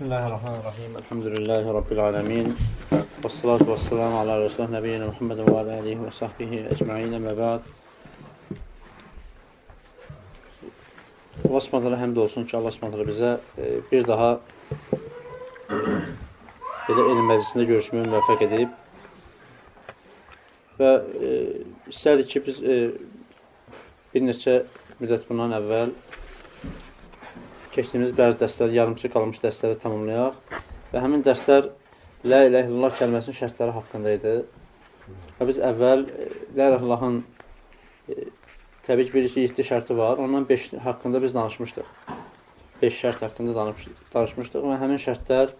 Bismillahirrahmanirrahim. Elhamdülillahi Rabbil alemin. Və salatu və selamu ala Resulullah Nəbiyyina Muhammedin və alihi və sahbihi əcma'inə və bəd. Allah subhanətlə həmd olsun ki, Allah subhanətlə bizə e, bir daha belə elm məclisində görüşməyə müvəffəq edib. Və e, istərdik ki, biz e, bir neçə müddət bundan əvvəl keçdiyimiz bəzi dərslər, yarımçı qalmış dərsləri tamamlayaq və həmin dərslər Lə ilə illallah kəlməsinin şərtləri haqqında idi. Və biz əvvəl e, Lə ilə illallahın e, təbii ki, bir 7 şərti var. Ondan 5 haqqında biz danışmışdıq. 5 şərt haqqında danış danışmışdıq və həmin şərtlər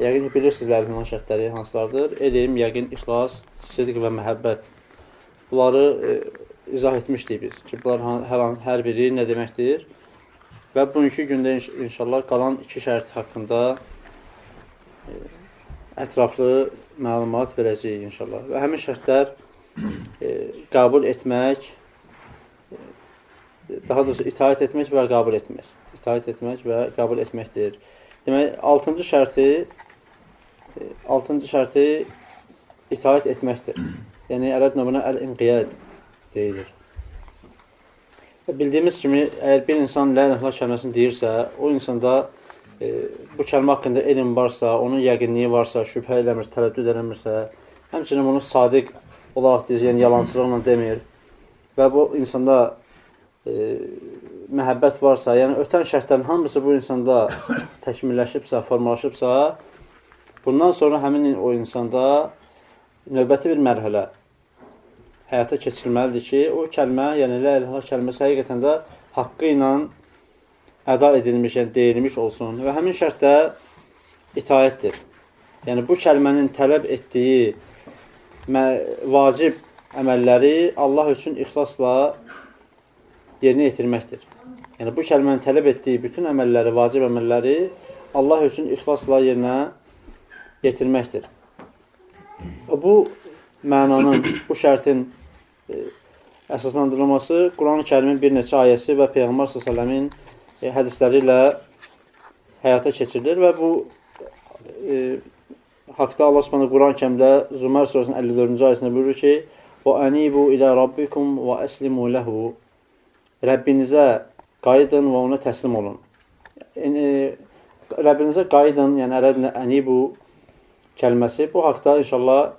yəqin ki, bilirsiniz Lə ilə şərtləri hansılardır? Elm, yəqin, ixlas, sidq və məhəbbət. Bunları e, izah etmişdik biz ki, bunlar hər, hər biri nə deməkdir? Və bugünkü gündə inş inşallah qalan iki şərt haqqında e, ətraflı məlumat verəcəyik inşallah. Və həmin şərtlər e, qəbul etmək, e, daha doğrusu itaat etmək və qəbul etmək. İtaat etmək və qəbul etməkdir. Demək, altıncı şərti e, altıncı şərti itaat etməkdir. Yəni, ərəb növünə əl-inqiyad deyilir. Bildiyimiz kimi, əgər bir insan lə ilə kəlməsini deyirsə, o insanda e, bu kəlmə haqqında elm varsa, onun yəqinliyi varsa, şübhə eləmir, tərəddüd eləmirsə, həmçinin bunu sadiq olaraq deyir, yəni yalancılıqla demir və bu insanda e, məhəbbət varsa, yəni ötən şərtlərin hamısı bu insanda təkmilləşibsə, formalaşıbsa, bundan sonra həmin o insanda növbəti bir mərhələ, həyata keçirilməlidir ki, o kəlmə, yəni la ilaha kəlməsi həqiqətən də haqqı ilə əda edilmiş, yəni deyilmiş olsun və həmin şərtdə itaətdir. Yəni bu kəlmənin tələb etdiyi vacib əməlləri Allah üçün ixlasla yerinə yetirməkdir. Yəni bu kəlmənin tələb etdiyi bütün əməlləri, vacib əməlləri Allah üçün ixlasla yerinə yetirməkdir. Bu mənanın, bu şərtin əsaslandırılması Quran-ı Kərimin bir neçə ayəsi və Peyğəmbər s.ə.v-in e, hədisləri ilə həyata keçirilir və bu e, haqda Allah Subhanahu Quran kəmdə Zümer surəsinin 54-cü ayəsində buyurur ki: "Və anibu ilə rabbikum və əslimu lehu." Rəbbinizə qayıdın və ona təslim olun. Yəni e, Rəbbinizə qayıdın, yəni ərəb anibu kəlməsi bu haqda inşallah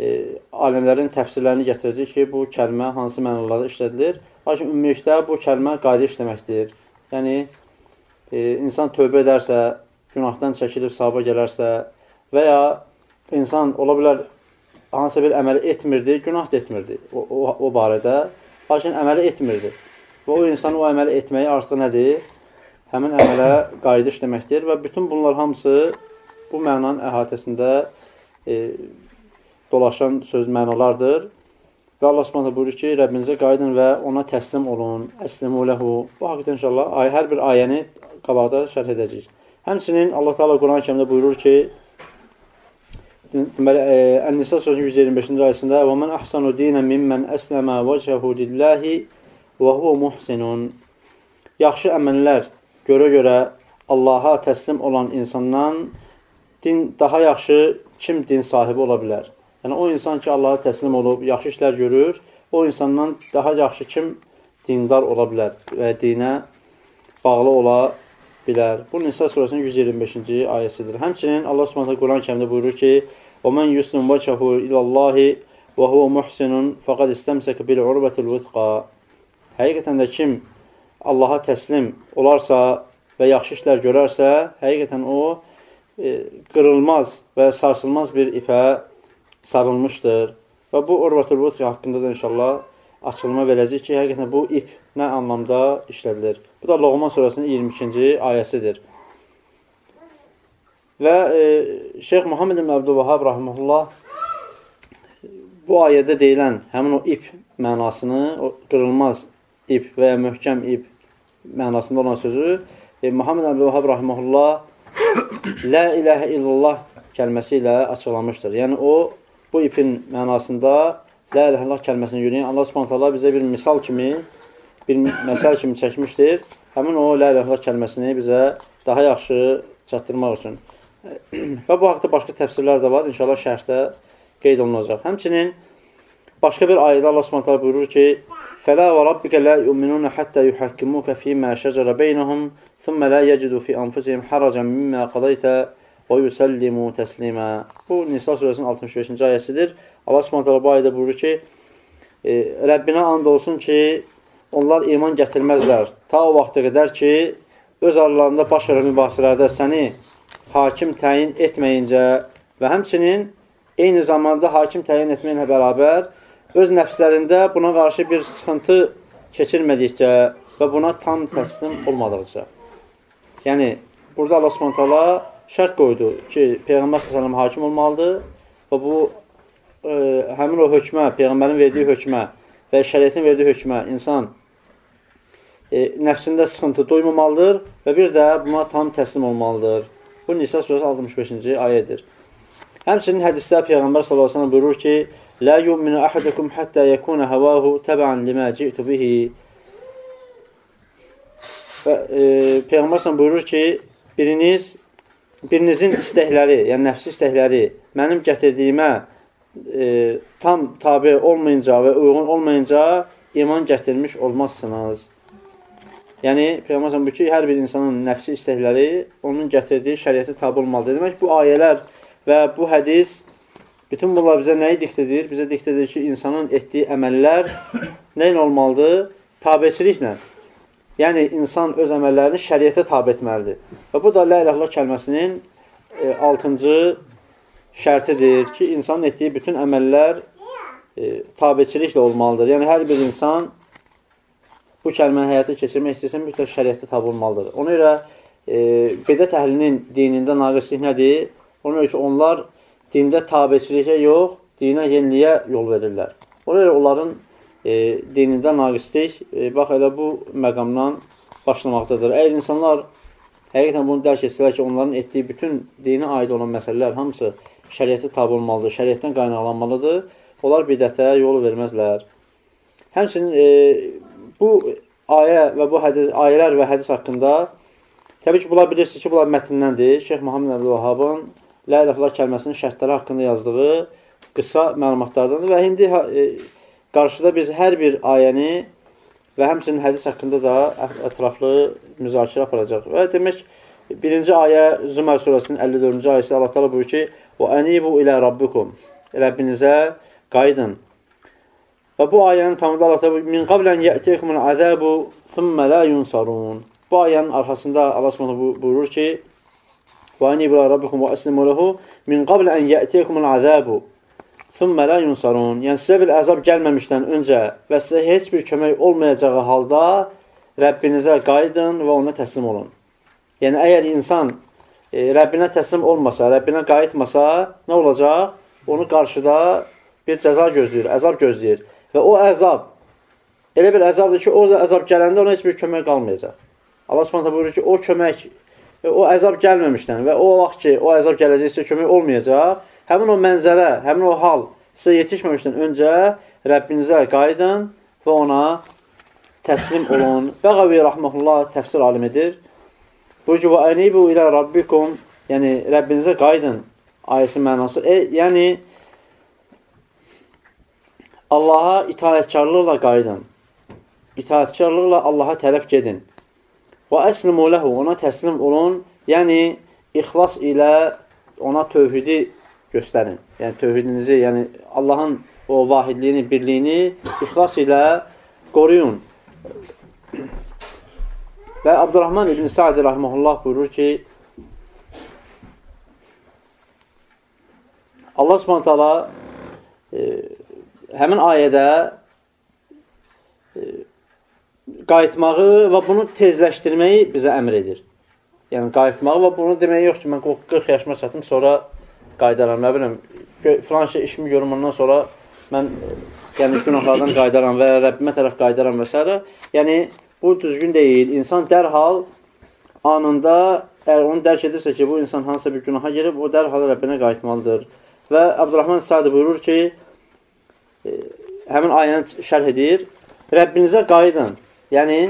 e, alimlərin təfsirlərini gətirəcək ki, bu kəlmə hansı mənalarda işlədilir. Lakin ümumilikdə bu kəlmə qayda işləməkdir. Yəni, e, insan tövbə edərsə, günahdan çəkilib sahaba gələrsə və ya insan ola bilər hansısa bir əməli etmirdi, günah da etmirdi o, o, o barədə. Lakin əməli etmirdi. Və o insan o əməli etməyi artıq nədir? Həmin əmələ qayda işləməkdir və bütün bunlar hamısı bu mənanın əhatəsində e, dolaşan söz mənalardır. Və Allah Subhanahu buyurur ki, Rəbbinizə qayıdın və ona təslim olun. Əslimu lehu. Bu haqqda inşallah ay hər bir ayəni qabaqda şərh edəcəyik. Həmçinin Allah Taala Quran-Kərimdə buyurur ki, deməli Ən-Nisa surəsinin 125-ci ayəsində: "Və men ahsanu dinan mimmen əsləmə vəcəhu lillahi və huve muhsinun." Yaxşı əməllər görə-görə Allaha təslim olan insandan din daha yaxşı kim din sahibi ola bilər? Yəni, o insan ki, Allaha təslim olub, yaxşı işlər görür, o insandan daha yaxşı kim dindar ola bilər və dinə bağlı ola bilər. Bu, Nisa surəsinin 125-ci ayəsidir. Həmçinin Allah Subhanahu Quran kəmdə buyurur ki: "Və men yuslim vəcəhu ilallahi və huve muhsinun faqad istamsaka bil urbatil wuthqa." Həqiqətən də kim Allaha təslim olarsa və yaxşı işlər görərsə, həqiqətən o e, qırılmaz və sarsılmaz bir ipə sarılmışdır. Və bu Urvatul Vutri haqqında da inşallah açılma verəcək ki, həqiqətən bu ip nə anlamda işlədilir. Bu da Loğman surəsinin 22-ci ayəsidir. Və e, Şeyx Muhammed ibn Abdülvahab rahimehullah bu ayədə deyilən həmin o ip mənasını, o qırılmaz ip və ya möhkəm ip mənasında olan sözü e, Muhammed Abdülvahab rahimehullah La ilahə illallah kəlməsi ilə açıqlamışdır. Yəni o bu ipin mənasında La ilə illallah kəlməsini yürüyən Allah Subhanahu taala bizə bir misal kimi, bir məsəl kimi çəkmişdir. Həmin o La ilə illallah kəlməsini bizə daha yaxşı çatdırmaq üçün. Və bu haqda başqa təfsirlər də var. İnşallah şərhdə qeyd olunacaq. Həmçinin başqa bir ayədə Allah Subhanahu buyurur ki: "Fələ və rabbikə la yu'minuna hatta yuhakkimuka fīmā şəcərə beynəhum, thumma la yacidu fi anfusihim haracan mimma qadayta və yusallimu təslimə." Bu Nisa surəsinin 65-ci ayəsidir. Allah Subhanahu bu ayədə buyurur ki: e, "Rəbbinə and olsun ki, onlar iman gətirməzlər ta o vaxta qədər ki, öz aralarında baş verən mübahisələrdə səni hakim təyin etməyincə və həmçinin eyni zamanda hakim təyin etməklə bərabər öz nəfslərində buna qarşı bir sıxıntı keçirmədikcə və buna tam təslim olmadıqca. Yəni, burada Allah s.ə. şərt qoydu ki, Peyğəmbər s.ə.v hakim olmalıdır və bu e, həmin o hökmə, Peyğəmbərin verdiyi hökmə və şəriyyətin verdiyi hökmə insan e, nəfsində sıxıntı duymamalıdır və bir də buna tam təslim olmalıdır. Bu Nisa surəsi 65-ci ayədir. Həmçinin hədisdə Peyğəmbər sallallahu əleyhi buyurur ki: "La yu'minu ahadukum hatta yakuna hawahu taban lima ji'tu bihi." Və e, Peyğəmbər buyurur ki, biriniz birinizin istəkləri, yəni nəfsi istəkləri mənim gətirdiyimə e, tam tabe olmayınca və uyğun olmayınca iman gətirmiş olmazsınız. Yəni, Peyğəmbər bu ki, hər bir insanın nəfsi istəkləri onun gətirdiyi şəriyyəti tabi olmalıdır. Demək, bu ayələr və bu hədis bütün bunlar bizə nəyi dikt edir? Bizə dikt edir ki, insanın etdiyi əməllər nə ilə olmalıdır? Tabeçiliklə. Yəni, insan öz əməllərini şəriyyətə tabi etməlidir. Və bu da lə iləhlə kəlməsinin e, altıncı şərtidir ki, insanın etdiyi bütün əməllər e, tabeçiliklə olmalıdır. Yəni, hər bir insan bu kəlməni həyata keçirmək istəsən, mütləq şəriətdə tabi olmalıdır. Ona görə e, bedət əhlinin dinində naqislik nədir? Ona görə ki, onlar dində tabiçilikə yox, dinə yeniliyə yol verirlər. Ona görə onların e, dinində naqislik, e, bax elə bu məqamdan başlamaqdadır. Əgər insanlar həqiqətən bunu dərk etsələr ki, onların etdiyi bütün dinə aid olan məsələlər hamısı şəriətə tabi olmalıdır, şəriətdən qaynaqlanmalıdır, onlar bidətə yol verməzlər. Həmçinin e, bu ayə və bu hədis, ayələr və hədis haqqında təbii ki, bunlar bilirsiniz ki, bunlar mətnindəndir. Şeyx Muhammed Əbdülvahabın La ilahlar kəlməsinin şərtləri haqqında yazdığı qısa məlumatlardandır və indi e, qarşıda biz hər bir ayəni və həmçinin hədis haqqında da ətraflı müzakirə aparacaq. Və demək, birinci ayə Zümər surəsinin 54-cü ayəsi Allah təala buyurur ki: "Və anibu ilə rabbikum" Rəbbinizə qayıdın. Və bu ayənin tamamında Allah təala min qablən yətikumul azabu thumma la yunsarun. Bu ayənin arxasında Allah Subhanahu buyurur ki: "Və anibu ila rabbikum və aslimu lehu min qabl an yətikumul azabu thumma la yunsarun." Yəni sizə bir əzab gəlməmişdən öncə və sizə heç bir kömək olmayacağı halda Rəbbinizə qayıdın və ona təslim olun. Yəni əgər insan e, Rəbbinə təslim olmasa, Rəbbinə qayıtmasa, nə olacaq? Onu qarşıda bir cəza gözləyir, əzab gözləyir. Və o əzab, elə bir əzabdır ki, o əzab gələndə ona heç bir kömək qalmayacaq. Allah subhanətə buyurur ki, o kömək, o əzab gəlməmişdən və o vaxt ki, o əzab gələcəksə kömək olmayacaq, həmin o mənzərə, həmin o hal sizə yetişməmişdən öncə Rəbbinizə qayıdın və ona təslim olun. Bəğavi rəhməhullah təfsir alimidir. Buyur ki, və ənibu ilə Rabbikum, yəni Rəbbinizə qayıdın ayəsi mənası. E, yəni, Allaha itaətkarlıqla qayıdın. İtaətkarlıqla Allaha tərəf gedin. Və əslimu ləhu, ona təslim olun. Yəni, ixlas ilə ona tövhidi göstərin. Yəni, tövhidinizi, yəni Allahın o vahidliyini, birliyini ixlas ilə qoruyun. Və Abdurrahman ibn Sa'di rahməhullah buyurur ki, Allah subhanət hala e, həmin ayədə e, qayıtmağı və bunu tezləşdirməyi bizə əmr edir. Yəni, qayıtmağı və bunu demək yox ki, mən 40 yaşıma çatım, sonra qaydaram, nə bilim, filan şey işimi görüm ondan sonra mən yəni, günahlardan qaydaram və Rəbbimə tərəf qaydaram və s. Yəni, bu düzgün deyil. İnsan dərhal anında, əgər onu dərk edirsə ki, bu insan hansısa bir günaha girib, o dərhal Rəbbinə qayıtmalıdır. Və Abdurrahman Sadi buyurur ki, e, həmin ayəni şərh edir. Rəbbinizə qayıdın. Yəni,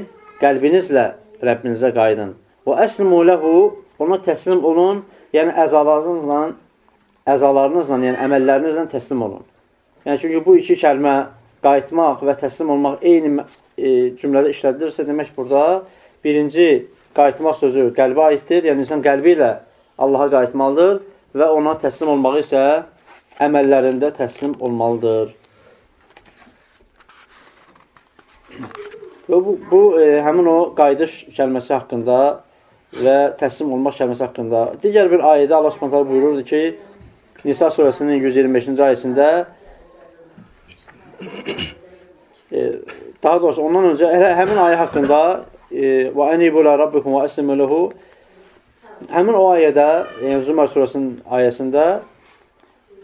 qəlbinizlə Rəbbinizə qayıdın. Və əslimu ləhu ona təslim olun, yəni əzalarınızla, əzalarınızla, yəni əməllərinizlə təslim olun. Yəni, çünki bu iki kəlmə qayıtmaq və təslim olmaq eyni e, cümlədə işlədilirsə, demək burada birinci qayıtmaq sözü qəlbə aiddir. Yəni, insan qəlbi ilə Allaha qayıtmalıdır və ona təslim olmağı isə əməllərində təslim olmalıdır. Və bu, bu e, həmin o qayıdış kəlməsi haqqında və təslim olmaq kəlməsi haqqında. Digər bir ayədə Allah Subhanahu buyururdu ki, Nisa surəsinin 125-ci ayəsində e, daha doğrusu ondan öncə həmin ayə haqqında e, və enibu la rabbikum və əslimu lehu həmin o ayədə, yəni Zümər surəsinin ayəsində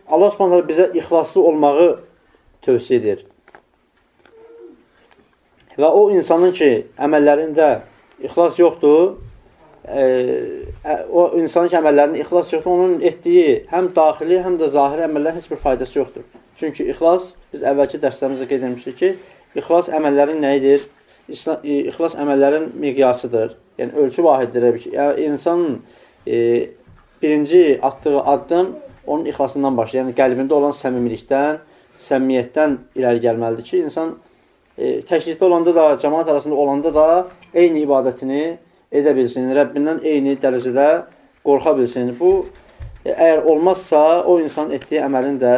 Allah Subhanahu bizə ixlaslı olmağı tövsiyə edir. Və o insanın ki, əməllərində ixlas yoxdur, e, o insanın ki, əməllərində ixlas yoxdur, onun etdiyi həm daxili, həm də zahiri əməllərin heç bir faydası yoxdur. Çünki ixlas, biz əvvəlki dərslərimizdə qeyd etmişdik ki, ixlas əməllərin nə edir? İxlas əməllərin miqyasıdır. Yəni, ölçü vahiddir. Yəni, insanın e, birinci atdığı addım onun ixlasından başlayır. Yəni, qəlbində olan səmimilikdən, səmimiyyətdən irəli gəlməlidir ki, insan e, təklikdə olanda da, cəmaat arasında olanda da eyni ibadətini edə bilsin, Rəbbindən eyni dərəcədə qorxa bilsin. Bu, e, əgər olmazsa, o insan etdiyi əməlin də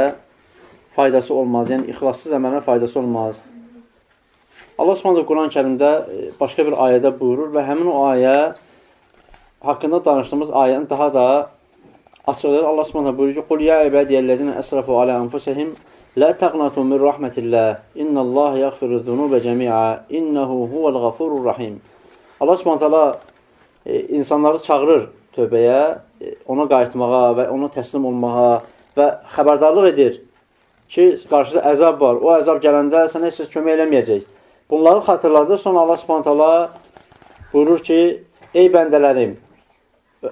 faydası olmaz. Yəni, ixlassız əməlin faydası olmaz. Allah Subhanahu Quran-ı Kərimdə e, başqa bir ayədə buyurur və həmin o ayə haqqında danışdığımız ayəni daha da açıqlayır. Allah Subhanahu buyurur ki: "Qul ya ibadiyellezine esrafu ala anfusihim La taqnatu min yaghfiru zunuba cemi'a. İnnehu huvel gafurur rahim. Allah Subhanahu taala e, insanları çağırır tövbəyə, e, ona qayıtmağa və ona təslim olmağa və xəbərdarlıq edir ki, qarşıda əzab var. O əzab gələndə sənə heç kömək eləməyəcək. Bunları xatırladır. Sonra Allah Subhanahu taala buyurur ki, ey bəndələrim,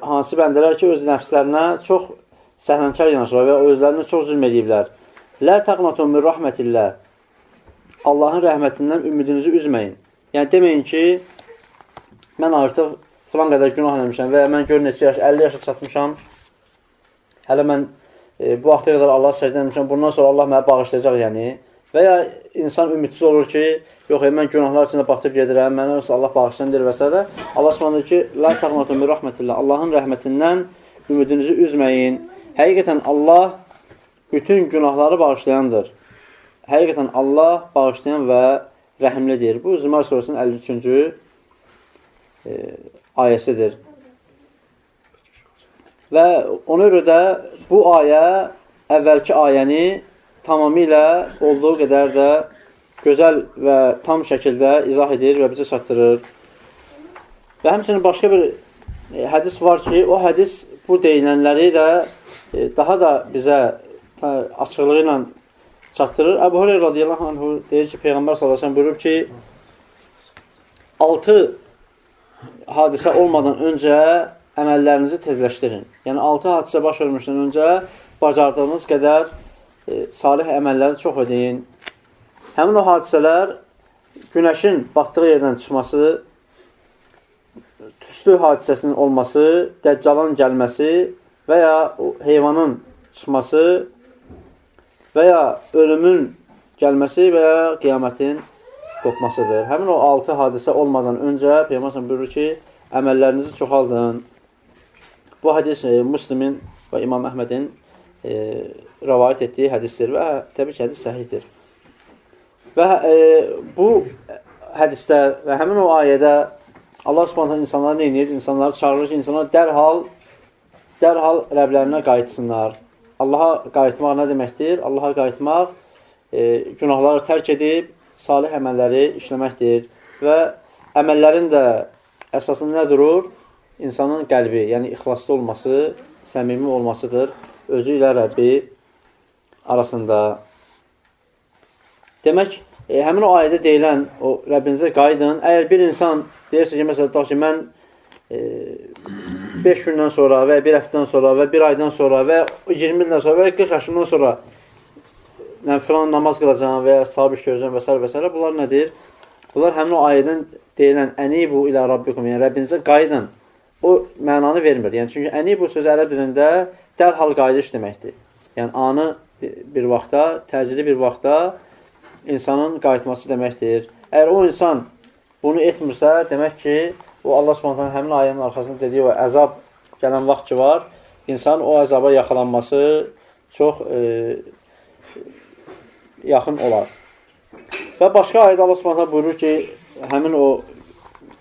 hansı bəndələr ki, öz nəfslərinə çox səhvənkar yanaşırlar və özlərinə çox zülm ediblər. Lə təqnatun min rəhmətillah. Allahın rəhmətindən ümidinizi üzməyin. Yəni, deməyin ki, mən artıq filan qədər günah eləmişəm və mən gör neçə yaş, 50 yaşa çatmışam. Hələ mən e, bu vaxta qədər Allah səcdə eləmişəm, bundan sonra Allah mənə bağışlayacaq, yəni. Və ya insan ümidsiz olur ki, yox, e, mən günahlar içində batıb gedirəm, mənə Allah bağışlandır və s. Allah s. ki, Lə təqnatun min rəhmətillah. Allahın rəhmətindən ümidinizi üzməyin. Həqiqətən Allah bütün günahları bağışlayandır. Həqiqətən Allah bağışlayan və rəhimlidir. Bu Zümar surəsinin 53-cü e, ayəsidir. Və ona görə də bu ayə əvvəlki ayəni tamamilə olduğu qədər də gözəl və tam şəkildə izah edir və bizə çatdırır. Və həmçinin başqa bir e, hədis var ki, o hədis bu deyilənləri də e, daha da bizə açıqlığı ilə çatdırır. Əbu Hüreyra radiyallahu anhu deyir ki, Peyğəmbər sallallahu buyurub ki, 6 hadisə olmadan öncə əməllərinizi tezləşdirin. Yəni 6 hadisə baş vermişdən öncə bacardığınız qədər e, salih əməlləri çox ödeyin. Həmin o hadisələr günəşin batdığı yerdən çıxması, tüstü hadisəsinin olması, dəccalın gəlməsi və ya heyvanın çıxması və ya ölümün gəlməsi və ya qiyamətin qopmasıdır. Həmin o altı hadisə olmadan öncə Peyğəmbər buyurur ki, əməllərinizi çoxaldın. Bu hədis e, Müslimin və İmam Əhmədin e, rəvayət etdiyi hədisdir və təbii ki, hədis səhihdir. Və e, bu hədislər və həmin o ayədə Allah Subhanahu insanları nə edir? İnsanları çağırır ki, insanlar dərhal dərhal Rəblərinə qayıtsınlar. Allaha qayıtmaq nə deməkdir? Allaha qayıtmaq e, günahları tərk edib salih əməlləri işləməkdir və əməllərin də əsasında nə durur? İnsanın qəlbi, yəni ixlaslı olması, səmimi olmasıdır özü ilə Rəbbi arasında. Demək, e, həmin o ayədə deyilən o Rəbbinizə qayıdın. Əgər bir insan deyirsə ki, məsələn, ki, mən e, 5 gündən sonra və bir həftədən sonra və bir aydan sonra və 20 ildən sonra və 40 yaşından sonra yəni, filan namaz qılacağım və ya sahib iş görəcəm və s. və s. Bunlar nədir? Bunlar həmin o ayədən deyilən ənibu ilə Rabbikum, yəni Rəbbinizə qayıdın. o mənanı vermir. Yəni çünki əni bu söz ərəb dilində dərhal qayıdış deməkdir. Yəni anı bir vaxtda, təcili bir vaxtda insanın qayıtması deməkdir. Əgər o insan bunu etmirsə, demək ki, o Allah Subhanahu həmin ayənin arxasında dediyi o əzab gələn vaxt ki var, insan o əzaba yaxalanması çox e, yaxın olar. Və başqa ayədə Allah Subhanahu buyurur ki, həmin o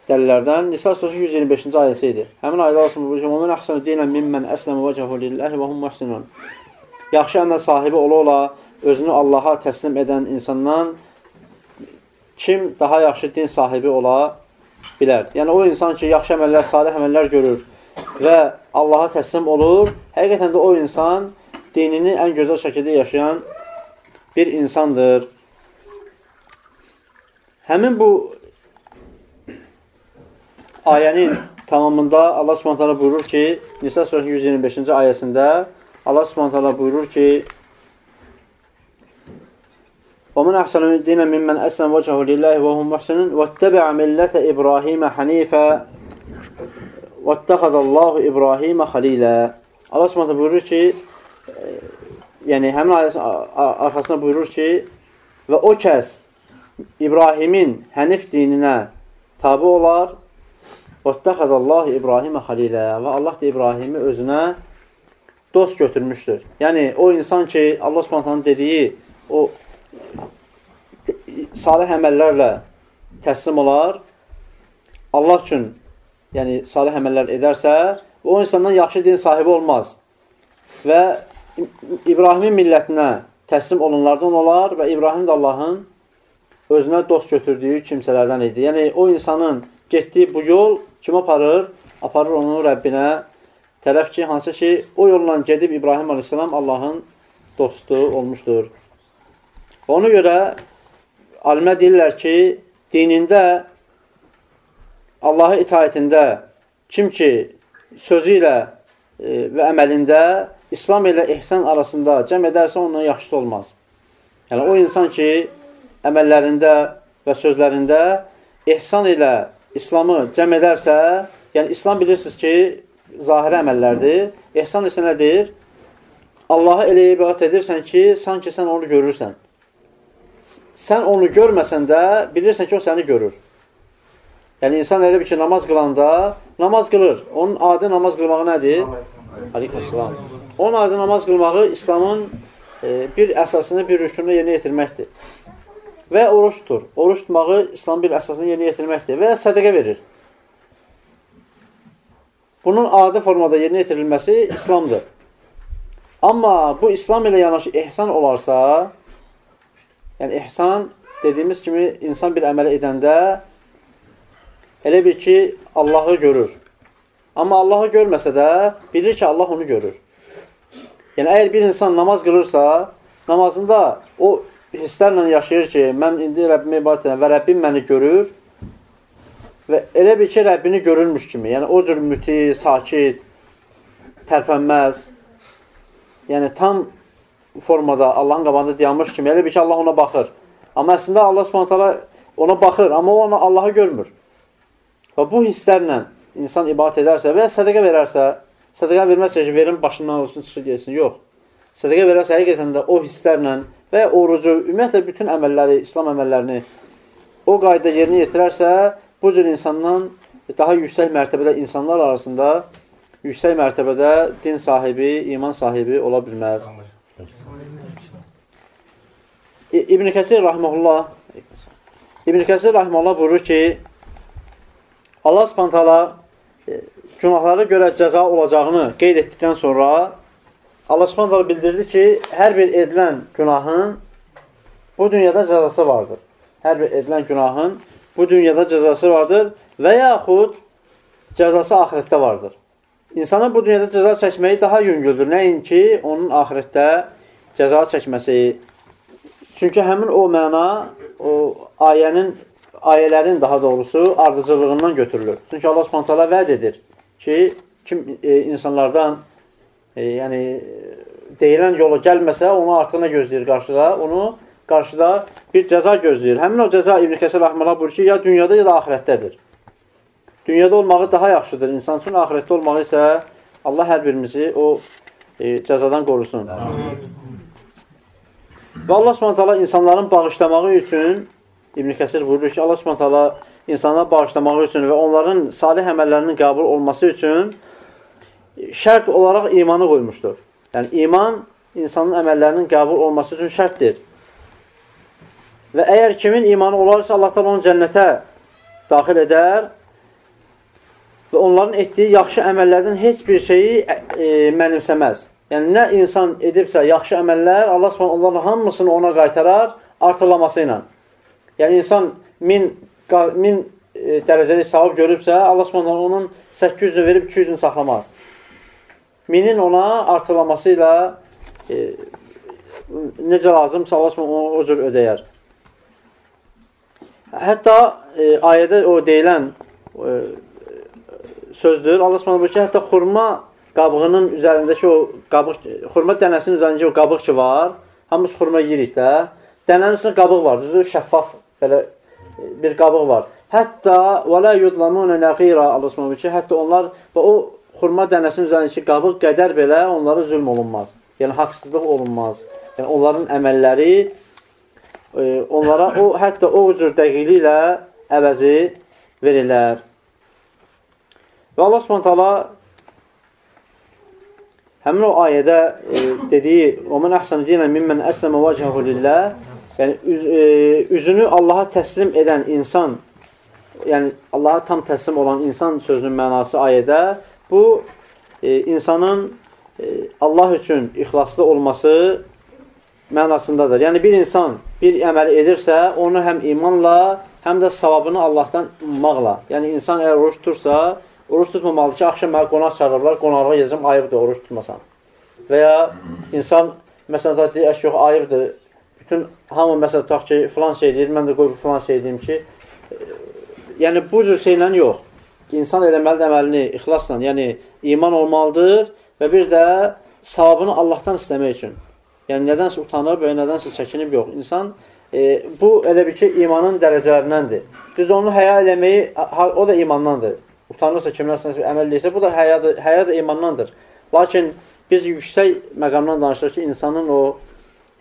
dəlillərdən Nisa surəsi 125-ci ayəsi idi. Həmin ayədə Allah Subhanahu buyurur ki, "Və men əhsanu dinan mimmen əslama vəcəhu lillahi və hum muhsinun." Yaxşı əməl sahibi ola-ola özünü Allaha təslim edən insandan kim daha yaxşı din sahibi ola bilər? Yəni o insan ki, yaxşı əməllər, salih əməllər görür və Allaha təslim olur, həqiqətən də o insan dinini ən gözəl şəkildə yaşayan bir insandır. Həmin bu ayənin tamamında Allah Subhanahu buyurur ki, Nisa surəsinin 125-ci ayəsində Allah Subhanahu buyurur ki: "Və men əhsanu dinan mimmen əsləm vəcəhu lillahi və hum muhsinun və ittaba'a millətə İbrahimə hanifə "Vəttəxədəllahu İbrahimə xalilə." Allah Subhanahu buyurur ki, yəni həmin ayəsin arxasında buyurur ki, və o kəs İbrahimin hənif dininə tabe olar. "Vəttəxədəllahu İbrahimə xalilə." Və Allah da İbrahimi özünə dost götürmüşdür. Yəni o insan ki, Allah Subhanahu dediyi o salih əməllərlə təslim olar, Allah üçün yəni salih əməllər edərsə, o insandan yaxşı din sahibi olmaz. Və İbrahimin millətinə təslim olunlardan olar və İbrahim də Allahın özünə dost götürdüyü kimsələrdən idi. Yəni, o insanın getdiyi bu yol kim aparır? Aparır onu Rəbbinə tərəf ki, hansı ki, o yolla gedib İbrahim aleyhissalam Allahın dostu olmuşdur. Ona görə alimə deyirlər ki, dinində Allahı itaətində kim ki sözü ilə e, və əməlində İslam ilə ehsən arasında cəm edərsə ondan yaxşısı olmaz. Yəni, o insan ki, əməllərində və sözlərində ehsan ilə İslamı cəm edərsə, yəni İslam bilirsiniz ki, zahiri əməllərdir. Ehsan isə nədir? Allaha elə ibadət edirsən ki, sanki sən onu görürsən. Sən onu görməsən də bilirsən ki, o səni görür. Yəni, insan elə bir ki, namaz qılanda namaz qılır. Onun adi namaz qılmağı nədir? Aleyküm, selam. 10 ayda namaz qılmağı İslamın e, bir əsasını, bir rükununu yerinə yetirməkdir. Və oruç tutur. Oruç tutmağı İslamın bir əsasını yerinə yetirməkdir. Və sədəqə verir. Bunun adi formada yerinə yetirilməsi İslamdır. Amma bu İslam ilə yanaşı ehsan olarsa, yəni ehsan dediyimiz kimi insan bir əmələ edəndə elə bir ki, Allahı görür. Amma Allahı görməsə də bilir ki, Allah onu görür. Yəni, əgər bir insan namaz qılırsa, namazında o hisslərlə yaşayır ki, mən indi Rəbbimə ibadət edirəm və Rəbbim məni görür Və elə bir ki, Rəbbini görürmüş kimi, yəni o cür müti, sakit, tərpənməz, yəni tam formada Allahın qabağında dayanmış kimi, elə bir ki, Allah ona baxır. Amma əslində Allah subhanətələ ona baxır, amma o ona Allahı görmür. Və bu hisslərlə insan ibadət edərsə və sədəqə verərsə, sədəqə verməzsə ki, verin başından olsun, çıxır gelsin, yox. Sədəqə verərsə, həqiqətən də o hisslərlə və orucu, ümumiyyətlə bütün əməlləri, İslam əməllərini o qayda yerinə yetirərsə, bu cür insandan daha yüksək mərtəbədə insanlar arasında yüksək mərtəbədə din sahibi, iman sahibi ola bilməz. İbn Kəsir rahmehullah İbn Kəsir rahmehullah buyurur ki, Allah Subhanahu günahlara görə cəza olacağını qeyd etdikdən sonra Allah Subhanahu bildirdi ki, hər bir edilən günahın bu dünyada cəzası vardır. Hər bir edilən günahın bu dünyada cəzası vardır və yaxud cəzası axirətdə vardır. İnsanın bu dünyada cəza çəkməyi daha yüngüldür, nəinki onun axirətdə cəza çəkməsi. Çünki həmin o məna, o ayənin, ayələrin daha doğrusu ardıcılığından götürülür. Çünki Allah spontala vəd edir ki, kim e, insanlardan e, yəni deyilən yola gəlməsə, onu artıq nə gözləyir qarşıda? Onu qarşıda bir cəza gözləyir. Həmin o cəza İbn Kəsir rəhməhullah buyurur ki, ya dünyada ya da axirətdədir. dünyada olmağı daha yaxşıdır. İnsan üçün ahirətdə olmağı isə Allah hər birimizi o e, cəzadan qorusun. Və Allah subhanətələ insanların bağışlamağı üçün İbn Kəsir buyurur ki, Allah subhanətələ insanlara bağışlamağı üçün və onların salih əməllərinin qəbul olması üçün şərt olaraq imanı qoymuşdur. Yəni, iman insanın əməllərinin qəbul olması üçün şərtdir. Və əgər kimin imanı olarsa, Allah da onu cənnətə daxil edər və onların etdiyi yaxşı əməllərdən heç bir şeyi e, mənimsəməz. Yəni, nə insan edibsə yaxşı əməllər, Allah s.ə. onların hamısını ona qaytarar artırlaması ilə. Yəni, insan min, min e, dərəcəli savab görübsə, Allah s.ə. onun 800-ünü verib 200-ünü saxlamaz. Minin ona artırlaması ilə e, necə lazımsa Allah s.ə. onu o cür ödəyər. Hətta e, ayədə o deyilən e, sözdür. Allah Subhanahu ki, hətta xurma qabığının üzərindəki o qabıq, xurma dənəsinin üzərindəki o qabıq ki var, hamımız xurma yeyirik də. Dənənin üstündə qabıq var, düzdür, şəffaf belə bir qabıq var. Hətta və la yudlamuna naqira Allah Subhanahu ki, hətta onlar və o xurma dənəsinin üzərindəki qabıq qədər belə onlara zülm olunmaz. Yəni haqsızlıq olunmaz. Yəni onların əməlləri e, onlara o hətta o cür dəqiqliklə əvəzi verirlər. Və Allah Subhanahu həmin o ayədə e, dediyi: "Və men əhsanu dinan mimmen əslama vəchahu lillah" yəni üz, e, üzünü Allaha təslim edən insan, yəni Allaha tam təslim olan insan sözünün mənası ayədə bu e, insanın e, Allah üçün ixlaslı olması mənasındadır. Yəni bir insan bir əməl edirsə, onu həm imanla, həm də savabını Allahdan ummaqla. Yəni insan əgər oruç tutursa, Oruç tutmamalıdır ki, axşam mənə qonaq çağırırlar, qonaqlığa gedəcəm, ayıbdır, oruç tutmasan. Və ya insan, məsələn, deyir, yox, ayıbdır. Bütün hamı, məsələn, tutaq ki, filan şey deyir, mən də qoyub filan şey deyim ki, e, yəni bu cür şeylə yox. Ki, insan eləməlidir əməlini ixlasla, yəni iman olmalıdır və bir də savabını Allahdan istəmək üçün. Yəni, nədənsə utanıb nədənsə çəkinib yox. İnsan, e, bu elə bir ki, imanın dərəcələrindəndir. Düz onu həya eləməyi, o da imandandır utanırsa, kimlərsə əməl edirsə, bu da həyadır, həya da imandandır. Lakin biz yüksək məqamdan danışırıq ki, insanın o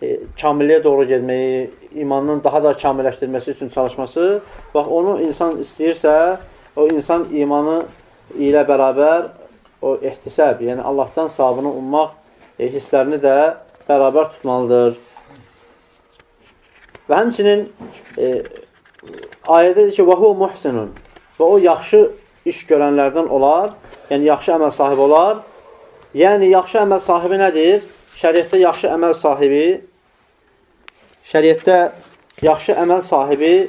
e, kamilliyə doğru getməyi, imandan daha da kamilləşdirməsi üçün çalışması, bax, onu insan istəyirsə, o insan imanı ilə bərabər o ehtisəb, yəni Allahdan savını ummaq e, hisslərini də bərabər tutmalıdır. Və həmçinin e, ayədə ki, vəhu muhsinun və o yaxşı iş görənlərdən olar, yəni yaxşı əməl sahibi olar. Yəni, yaxşı əməl sahibi nədir? Şəriətdə yaxşı əməl sahibi, şəriətdə yaxşı əməl sahibi e,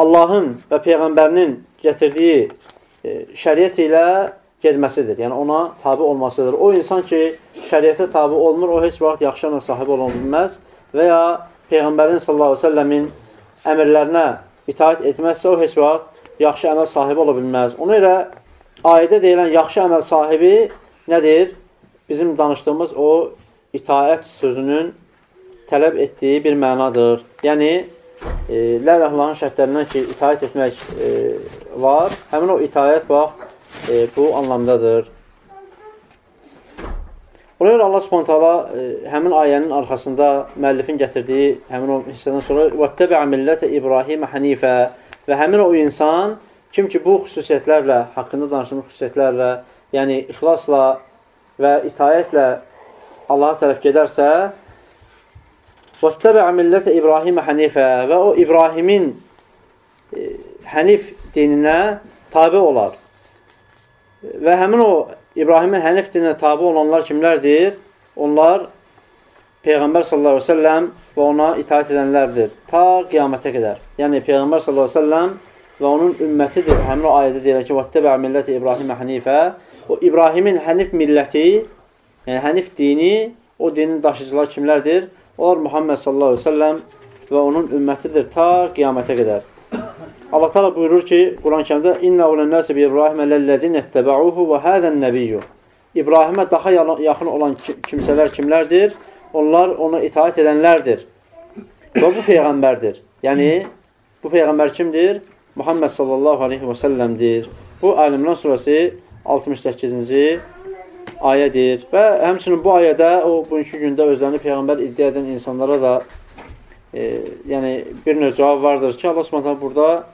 Allahın və Peyğəmbərinin gətirdiyi e, şəriət ilə gedməsidir. Yəni, ona tabi olmasıdır. O insan ki, şəriətə tabi olmur, o heç vaxt yaxşı əməl sahibi ola bilməz və ya Peyğəmbərin sallallahu aleyhi ve səlləmin əmirlərinə itaat etməzsə, o heç vaxt yaxşı əməl sahibi ola bilməz. Ona görə ayədə deyilən yaxşı əməl sahibi nədir? Bizim danışdığımız o itaət sözünün tələb etdiyi bir mənadır. Yəni, e, ləl-əhlahın şərtlərindən ki, itaət etmək e, var. Həmin o itaət, bax, e, bu anlamdadır. Ona görə Allah taala e, həmin ayənin arxasında müəllifin gətirdiyi həmin o hissədən sonra "Vattabi'a millətə İbrahim hanifə" və həmin o insan kim ki bu xüsusiyyətlərlə, haqqında danışdığımız xüsusiyyətlərlə, yəni ixlasla və itayətlə Allaha tərəf gedərsə, "Vattabi'a millətə İbrahim hanifə" və o İbrahimin e, hənif dininə tabe olar. Və həmin o İbrahimin hənif dininə tabi olanlar kimlərdir? Onlar Peyğəmbər sallallahu əleyhi və səlləm və ona itaat edənlərdir ta qiyamətə qədər. Yəni Peyğəmbər sallallahu əleyhi və səlləm və onun ümmətidir. Həmin o ayədə deyir ki: "Vattəbə milləti İbrahim hənifə." O İbrahimin hənif milləti, yəni hənif dini, o dinin daşıyıcıları kimlərdir? Onlar Muhammed sallallahu əleyhi və səlləm və onun ümmətidir ta qiyamətə qədər. Allah Teala buyurur ki, Quran-Kərimdə İnna ulen-nasi bi İbrahimə lellezine ittebauhu və hadzan-nabiyyu. İbrahimə daha yaxın olan kimsələr kimlərdir? Onlar ona itaat edənlərdir. Və bu peyğəmbərdir. Yəni bu peyğəmbər kimdir? Muhammed sallallahu aleyhi və səlləmdir. Bu Əl-İmran surəsi 68-ci ayədir. Və həmçinin bu ayədə o bugünkü gündə özlərini peyğəmbər iddia edən insanlara da e, yəni bir növ cavab vardır ki, Allah Subhanahu burada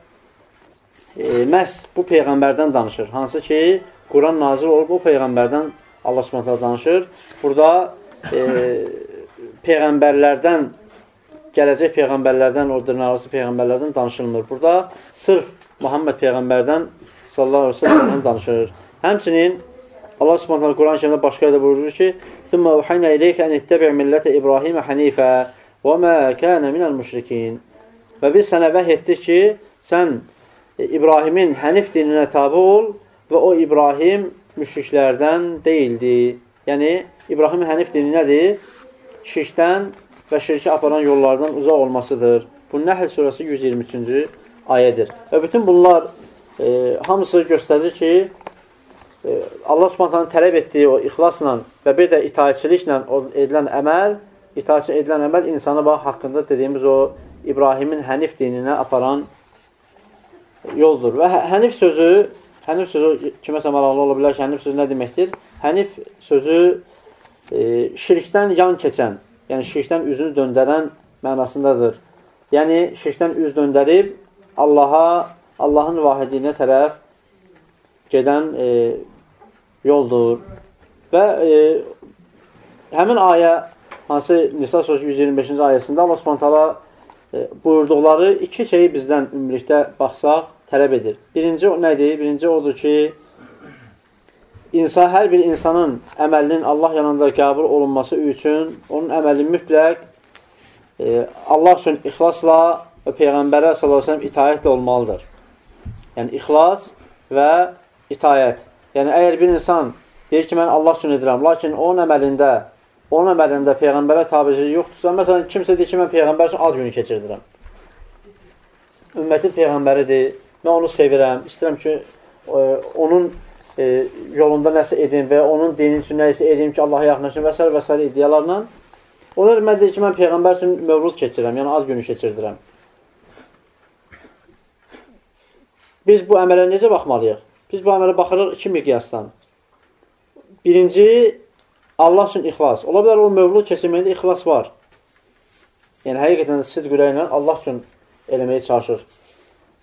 e, məhz bu peyğəmbərdən danışır. Hansı ki, Quran nazil olub o peyğəmbərdən Allah Subhanahu danışır. Burada e, peyğəmbərlərdən gələcək peyğəmbərlərdən, o dırnaqarası peyğəmbərlərdən danışılmır. Burada sırf Muhammed peyğəmbərdən sallallahu əleyhi və səlləm danışır. Həmçinin Allah Subhanahu Quran-ı Kərimdə başqa yerdə buyurur ki: "Thumma uhayna ilayka an ittabi' millata İbrahim hanifa və ma kana minal müşrikin." Və biz sənə vəhy etdik ki, sən İbrahimin hənif dininə tabe ol və o İbrahim müşriklərdən deyildi. Yəni İbrahimin hənif dini nədir? Şirkdən və şirki aparan yollardan uzaq olmasıdır. Bu Nəhl surəsi 123-cü ayədir. Və bütün bunlar e, hamısı göstərir ki, e, Allah Subhanahu tələb etdiyi o ixlasla və bir də itaatçiliklə edilən əməl, itaatçı edilən əməl insanı bax haqqında dediyimiz o İbrahimin hənif dininə aparan yoldur. Və hə, hənif sözü, hənif sözü kiməsə maraqlı ola bilər ki, hənif sözü nə deməkdir? Hənif sözü e, şirkdən yan keçən, yəni şirkdən üzünü döndərən mənasındadır. Yəni şirkdən üz döndərib Allaha, Allahın vahidinə tərəf gedən e, yoldur. Və e, həmin ayə hansı Nisa surəsi 125-ci ayəsində Allah Subhanahu e, buyurduqları iki şeyi bizdən ümumilikdə baxsaq tələb edir. Birinci nədir? Birinci odur ki, insan, hər bir insanın əməlinin Allah yanında qəbul olunması üçün onun əməli mütləq e, Allah üçün ixlasla və Peyğəmbərə s.ə.v itayətlə olmalıdır. Yəni, ixlas və itayət. Yəni, əgər bir insan deyir ki, mən Allah üçün edirəm, lakin onun əməlində onun əməlində Peyğəmbərə tabiciliyi yoxdursa, məsələn, kimsə deyir ki, mən Peyğəmbər üçün ad günü keçirdirəm. Ümmətin Peyğəmbəridir, mən onu sevirəm, istəyirəm ki, e, onun e, yolunda nəsə edim və onun dinin üçün nəsə edim ki, Allaha yaxınlaşım və s. və s. iddialarla. Onlar mən deyir ki, mən Peyğəmbər üçün mövlud keçirirəm, yəni ad günü keçirdirəm. Biz bu əmələ necə baxmalıyıq? Biz bu əmələ baxırıq iki miqyasdan. Birinci, Allah üçün ixlas. Ola bilər o mövlud keçirməyində ixlas var. Yəni, həqiqətən sidq ürəklə Allah üçün eləməyə çalışır.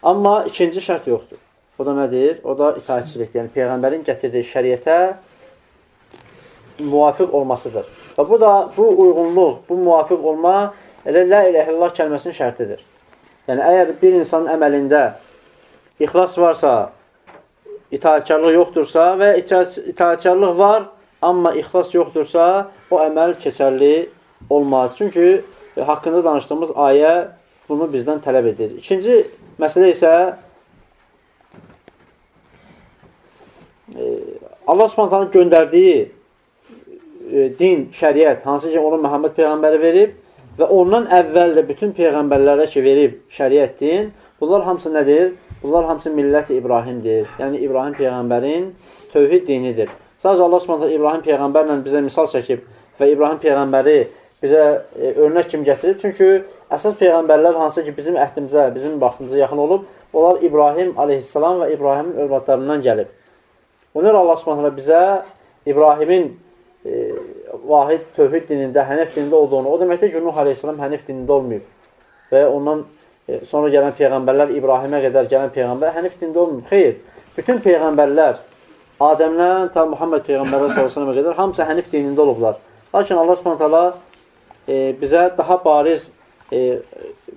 Amma ikinci şərt yoxdur. O da nədir? O da itaətçilikdir. Yəni, Peyğəmbərin gətirdiyi şəriətə müvafiq olmasıdır. Və bu da, bu uyğunluq, bu müvafiq olma elə lə ilə illallah kəlməsinin şərtidir. Yəni, əgər bir insanın əməlində ixlas varsa, itaətkarlıq yoxdursa və itaətkarlıq var, Amma ixlas yoxdursa, o əməl keçərli olmaz. Çünki e, haqqında danışdığımız ayə bunu bizdən tələb edir. İkinci məsələ isə Allah Subhanahu göndərdiyi e, din, şəriət, hansı ki, onu Məhəmməd Peyğəmbəri verib və ondan əvvəl də bütün Peyğəmbərlərə ki, verib şəriət din, bunlar hamısı nədir? Bunlar hamısı millət İbrahimdir. Yəni, İbrahim Peyğəmbərin tövhid dinidir. Sadəcə Allah Subhanahu İbrahim peyğəmbərlə bizə misal çəkib və İbrahim peyğəmbəri bizə e, örnək kimi gətirib. Çünki əsas peyğəmbərlər hansı ki bizim əhdimizə, bizim vaxtımıza yaxın olub, onlar İbrahim aleyhissalam və İbrahimin övladlarından gəlib. Görə Allah Subhanahu bizə İbrahimin e, vahid tövhid dinində, hənif dinində olduğunu, o deməkdir ki, Nuh aleyhissalam hənif dinində olmayıb və ondan e, sonra gələn peyğəmbərlər İbrahimə qədər gələn peyğəmbər hənif dinində olmayıb. Xeyr, bütün peyğəmbərlər Adəmdən ta Muhammed Peyğəmbərə sallallahu qədər hamısı hənif dinində olublar. Lakin Allah Subhanahu e, bizə daha bariz e,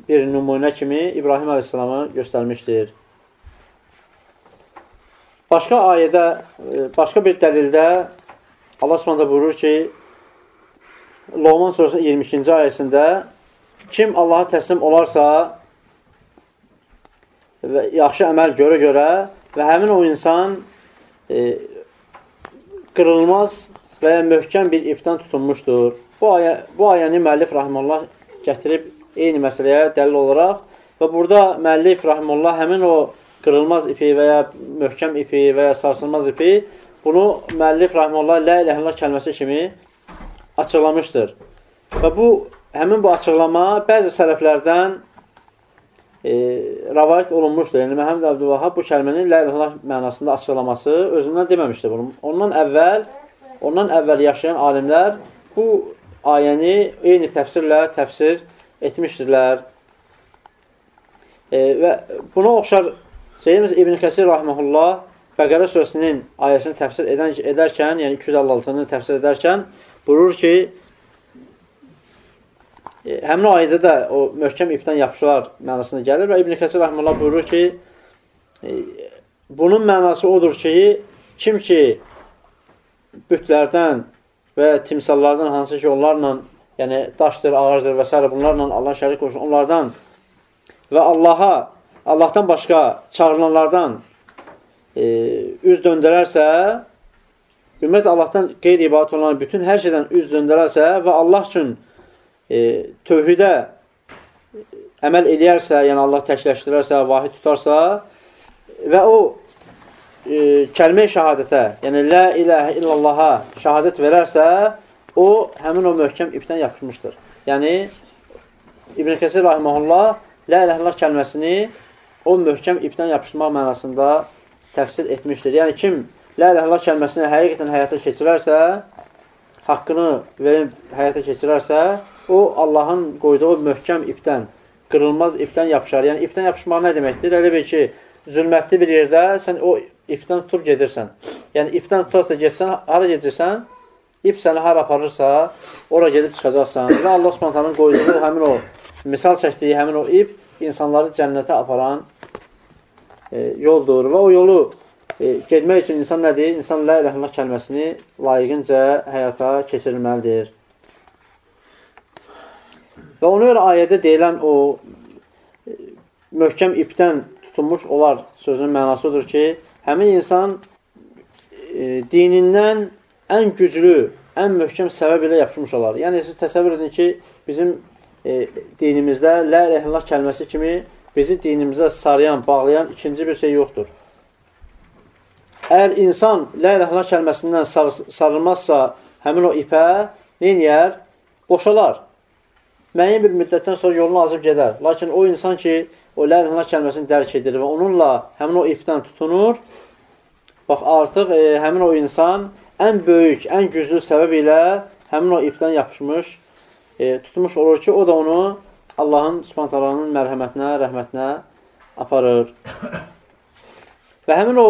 bir nümunə kimi İbrahim əleyhissalamı göstərmişdir. Başqa ayədə, e, başqa bir dəlildə Allah Subhanahu buyurur ki, Loğman surəsinin 22-ci ayəsində kim Allaha təslim olarsa və yaxşı əməl görə-görə və həmin o insan e, qırılmaz və ya möhkəm bir ipdən tutunmuşdur. Bu, ayə, bu ayəni müəllif rahiməllah gətirib eyni məsələyə dəlil olaraq və burada müəllif rahiməllah həmin o qırılmaz ipi və ya möhkəm ipi və ya sarsılmaz ipi bunu müəllif rahiməllah lə ilə illallah kəlməsi kimi açıqlamışdır. Və bu həmin bu açıqlama bəzi sələflərdən e, rəvayət olunmuşdur. Yəni Məhəmməd Əbdülvahab bu kəlmənin la ilaha mənasında açıqlaması özündən deməmişdir bunu. Ondan əvvəl ondan əvvəl yaşayan alimlər bu ayəni eyni təfsirlə təfsir etmişdirlər. E, və buna oxşar Seyyidimiz İbn Kəsir rahmehullah Bəqərə surəsinin ayəsini təfsir edən, edərkən, yəni 256-nı təfsir edərkən buyurur ki, e, həmin ayədə də o möhkəm ipdən yapışılar mənasına gəlir və İbn Kəsir rəhməllah buyurur ki, e, bunun mənası odur ki, kim ki bütlərdən və timsallardan hansı ki onlarla, yəni daşdır, ağacdır və s. bunlarla Allah şərik olsun, onlardan və Allaha, Allahdan başqa çağırılanlardan e, üz döndərərsə, ümumiyyətlə Allahdan qeyri-ibadət olan bütün hər şeydən üz döndərərsə və Allah üçün e, tövhidə əməl edərsə, yəni Allah təkləşdirərsə, vahid tutarsa və o e, kəlmə-i şəhadətə, yəni la ilahə illallaha şəhadət verərsə, o həmin o möhkəm ipdən yapışmışdır. Yəni İbn Kəsir rahimehullah la ilahə illallah kəlməsini o möhkəm ipdən yapışmaq mənasında təfsir etmişdir. Yəni kim ilahe illallah kəlməsini həqiqətən həyata keçirərsə, haqqını verib həyata keçirərsə, o Allahın qoyduğu möhkəm ipdən, qırılmaz ipdən yapışar. Yəni ipdən yapışmaq nə deməkdir? Elə bir ki, zülmətli bir yerdə sən o ipdən tutub gedirsən. Yəni ipdən tutub da getsən, hara gedirsən? İp səni hara aparırsa, ora gedib çıxacaqsan. Və Allah Subhanahu qoyduğu həmin o misal çəkdiyi həmin o ip insanları cənnətə aparan e, yoldur və o yolu e, getmək üçün insan nədir? İnsan la ilahe illallah kəlməsini layiqincə həyata keçirilməlidir. Və ona görə ayədə deyilən o e, möhkəm ipdən tutulmuş olar sözünün mənası odur ki, həmin insan e, dinindən ən güclü, ən möhkəm səbəb ilə yapışmış olar. Yəni, siz təsəvvür edin ki, bizim e, dinimizdə la ilahe illallah kəlməsi kimi bizi dinimizə sarayan, bağlayan ikinci bir şey yoxdur. Əgər insan la ilahe kəlməsindən sar sarılmazsa həmin o ipə neyniyər? Boşalar. Müəyyən bir müddətdən sonra yolunu azıb gedər. Lakin o insan ki, o la ilahe kəlməsini dərk edir və onunla həmin o ipdən tutunur, bax artıq e, həmin o insan ən böyük, ən güclü səbəb ilə həmin o ipdən yapışmış, e, tutmuş olur ki, o da onu Allahın subhantalarının mərhəmətinə, rəhmətinə aparır. Və həmin o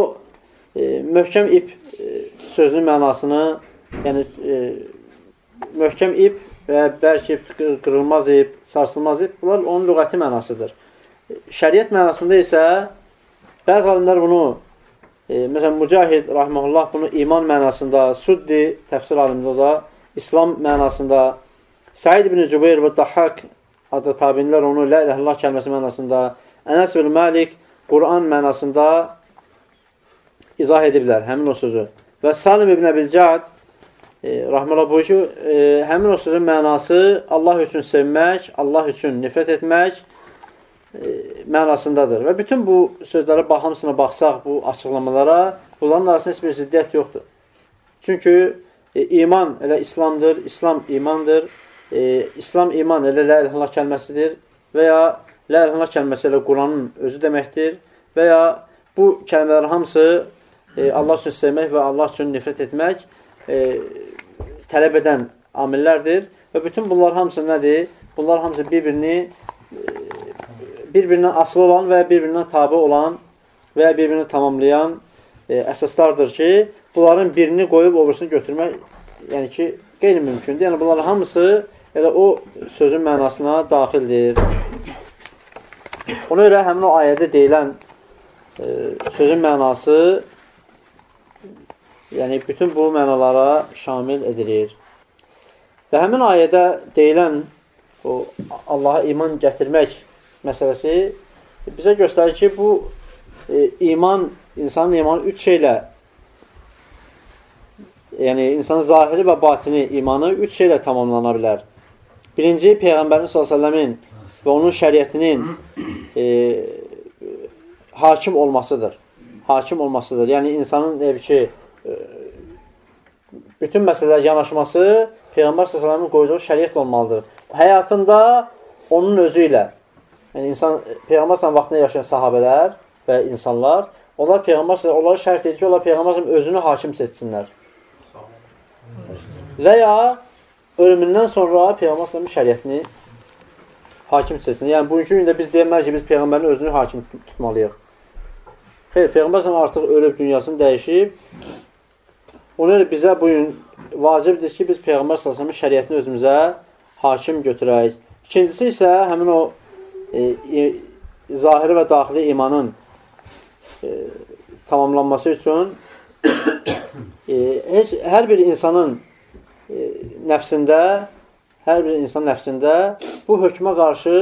e, möhkəm ip e, sözünün mənasını, yəni e, möhkəm ip və bərk ip, qırılmaz ip, sarsılmaz ip, bunlar onun lüğəti mənasıdır. Şəriət mənasında isə bəzi alimlər bunu e, məsələn, Mücahid, rahməhullah bunu iman mənasında, Suddi, təfsir alimdə da, İslam mənasında, Səid ibn Cübeyr və Dahhak adlı tabinlər onu la ilahe illallah kəlməsi mənasında, Ənəs bin Malik Quran mənasında izah ediblər həmin o sözü. Və Salim ibn Əbilcad e, rahmələ buyur ki, e, həmin o sözün mənası Allah üçün sevmək, Allah üçün nifrət etmək e, mənasındadır. Və bütün bu sözlərə hamısına baxsaq, bu açıqlamalara, bunların arasında heç bir ziddiyyət yoxdur. Çünki e, iman elə İslamdır, İslam imandır e, İslam iman elə la ilahe kəlməsidir və ya la ilahe kəlməsi elə Quranın özü deməkdir və ya bu kəlmələr hamısı e, Allah üçün sevmək və Allah üçün nifrət etmək e, tələb edən amillərdir və bütün bunlar hamısı nədir? Bunlar hamısı bir-birini e, bir-birindən asılı olan və bir-birindən tabi olan və bir-birini tamamlayan e, əsaslardır ki, bunların birini qoyub o birisini götürmək yəni ki, qeyri-mümkündür. Yəni bunların hamısı elə o sözün mənasına daxildir. Ona görə həmin o ayədə deyilən e, sözün mənası yəni bütün bu mənalara şamil edilir. Və həmin ayədə deyilən o Allaha iman gətirmək məsələsi bizə göstərir ki, bu e, iman, insanın imanı üç şeylə yəni insanın zahiri və batini imanı üç şeylə tamamlana bilər. Birinci, Peyğəmbərin s.ə.v-in və onun şəriətinin e, hakim olmasıdır. Hakim olmasıdır. Yəni, insanın ev ki, e, bütün məsələlər yanaşması Peyğəmbər s.ə.v-in qoyduğu şəriət olmalıdır. Həyatında onun özü ilə, Yəni insan Peyğəmbər sallallahu vaxtında yaşayan sahabelər və insanlar, onlar Peyğəmbər sallallahu onlara şərt edir ki, onlar Peyğəmbər sallallahu özünü hakim seçsinlər. Və ya ölümündən sonra Peyğəmbər sallallahu şəriətini hakim seçsin. Yəni bugünkü gündə biz deyəmərik ki, biz Peyğəmbərin özünü hakim tutmalıyıq. Xeyr, Peyğəmbər sallallahu artıq ölüb, dünyasını dəyişib. Ona görə bizə bu gün vacibdir ki, biz Peyğəmbər sallallahu şəriətini özümüzə hakim götürək. İkincisi isə həmin o e, e, zahiri və daxili imanın e, tamamlanması üçün e, heç, hər bir insanın nəfsində hər bir insan nəfsində bu hökmə qarşı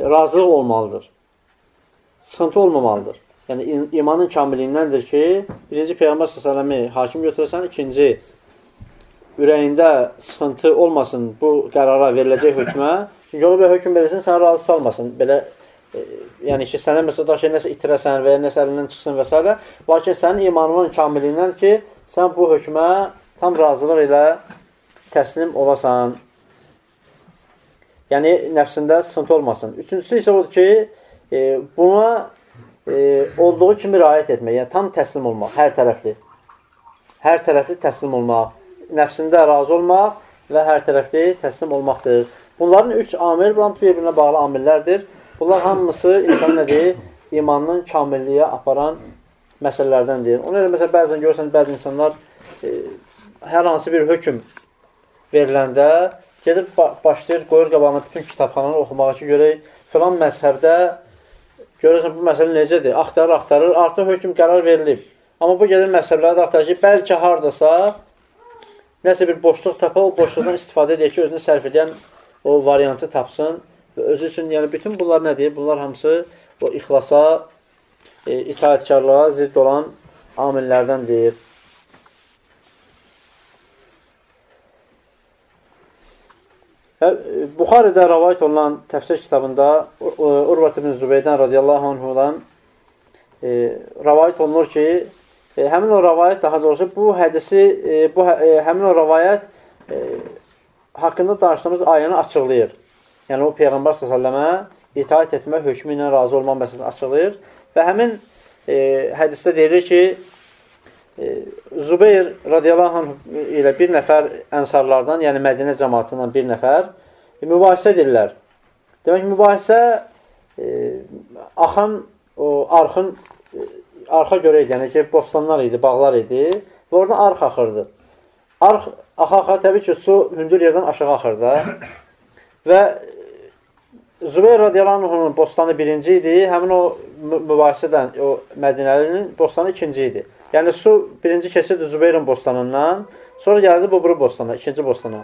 razılıq olmalıdır. Sıxıntı olmamalıdır. Yəni imanın kamilliyindəndir ki, birinci Peyğəmbər s.ə.v-i hakim götürəsən, ikinci ürəyində sıxıntı olmasın bu qərara veriləcək hökmə. Çünki onu belə hökm verirsən, səni razı salmasın. Belə e, yəni ki, sənə məsələn şey nəsə itirəsən və ya nəsə əlindən çıxsın və s. Lakin sənin imanının kamilliyindən ki, sən bu hökmə tam razılıq ilə təslim olasan. Yəni, nəfsində sıxıntı olmasın. Üçüncüsü isə odur ki, e, buna e, olduğu kimi riayət etmək, yəni tam təslim olmaq, hər tərəfli. Hər tərəfli təslim olmaq nəfsində razı olmaq və hər tərəfli təslim olmaqdır. Bunların üç amil, bunlar bir-birinə bağlı amillərdir. Bunlar hamısı insan nədir? İmanının kamilliyə aparan məsələlərdəndir. Ona görə məsələn bəzən görürsən bəzi insanlar e, hər hansı bir hökm veriləndə gedib başlayır, qoyur qabağına bütün kitabxananı oxumağa ki, görək filan məzhəbdə görürsən bu məsələ necədir? Axtarır, axtarır, artıq hökm qərar verilib. Amma bu gedir məzhəblərdə axtarır ki, bəlkə hardasa nəsə bir boşluq tapa, o boşluqdan istifadə edir ki, özünü sərf edən o variantı tapsın və özü üçün, yəni bütün bunlar nədir? Bunlar hamısı o ixlasa, e, itaətkarlığa zidd olan amillərdəndir. Və e, Buxarədə rəvayət olunan təfsir kitabında Urvat ibn Zübeydən radiyallahu anh olan e, rəvayət olunur ki, E, həmin o rəvayət, daha doğrusu bu hədisi, e, bu e, həmin o rəvayət e, haqqında danışdığımız ayəni açıqlayır. Yəni o Peyğəmbər s.ə.və itaat etmə hökmü ilə razı olma məsələsini açıqlayır. Və həmin e, hədisdə deyilir ki, e, Zubeyr radiyallahu anh ilə bir nəfər ənsarlardan, yəni Mədinə cəmatından bir nəfər e, mübahisə edirlər. Demək, mübahisə e, axan o arxın arxa görə idi, yəni ki, bostanlar idi, bağlar idi və oradan arx axırdı. Arx axa-axa təbii ki, su hündür yerdən aşağı axırdı. Və Zübeyir radiyallahu bostanı birinci idi, həmin o mübahisədən, o Mədinəlinin bostanı ikinci idi. Yəni su birinci keçirdi Zübeyrin bostanından, sonra gəldi bu buru bostana, ikinci bostana.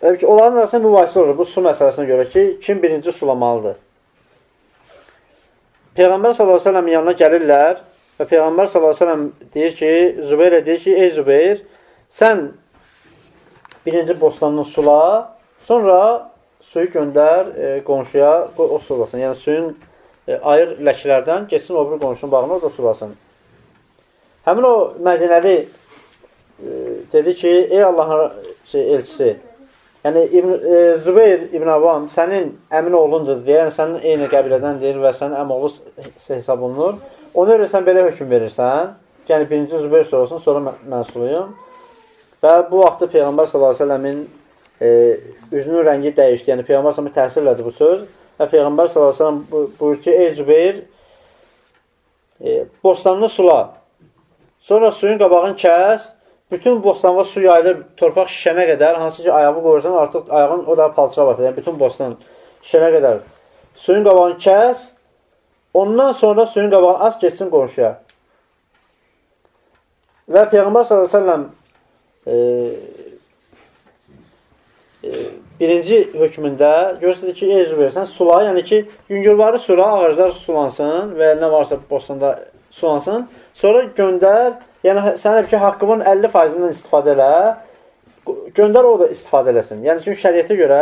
Təbii ki, onların arasında mübahisə olur bu su məsələsinə görə ki, kim birinci sulamalıdır. Peyğəmbər s.ə.v yanına gəlirlər və Peyğəmbər s.ə.v deyir ki, Zübeyrə deyir ki, ey Zübeyr, sən birinci bostanını sula, sonra suyu göndər e, qonşuya, o sulasın. Yəni suyun e, ayır ləklərdən geçsin o bir qonşunun bağına, o da sulasın. Həmin o Mədinəli e, dedi ki, ey Allahın şey, elçisi, Yəni İbn e, Zübeyr İbn Avam sənin əmin oğlundur deyə, yəni sənin eyni qəbilədəndir və sənin əmoğlu hesab olunur. Ona görə sən belə hökm verirsən. Yəni birinci Zübeyr sorulsun, sonra soruyum. Və bu vaxtda Peyğəmbər səlləmin e, üzünün rəngi dəyişdi. Yəni Peyğəmbər sallallahu təsir elədi bu söz. Və Peyğəmbər səlləm buyurur ki, ey Zübeyr, e, bostanını sula. Sonra suyun qabağını kəs bütün bostanğa su yayılır, torpaq şişənə qədər, hansı ki ayağı qoyursan, artıq ayağın o da palçığa batır. Yəni bütün bostan şişənə qədər. Suyun qabağını kəs, ondan sonra suyun qabağını az geçsin qonşuya. Və Peyğəmbər s.ə.v e, e, birinci hökmündə göstərdi ki, ey versən, sula, yəni ki, yüngülvarı sula, ağaclar sulansın və nə varsa bostanda sulansın. Sonra göndər Yəni sənin ki, haqqının 50%-dən istifadə elə, göndər o da istifadə eləsin. Yəni çünki şəriətə görə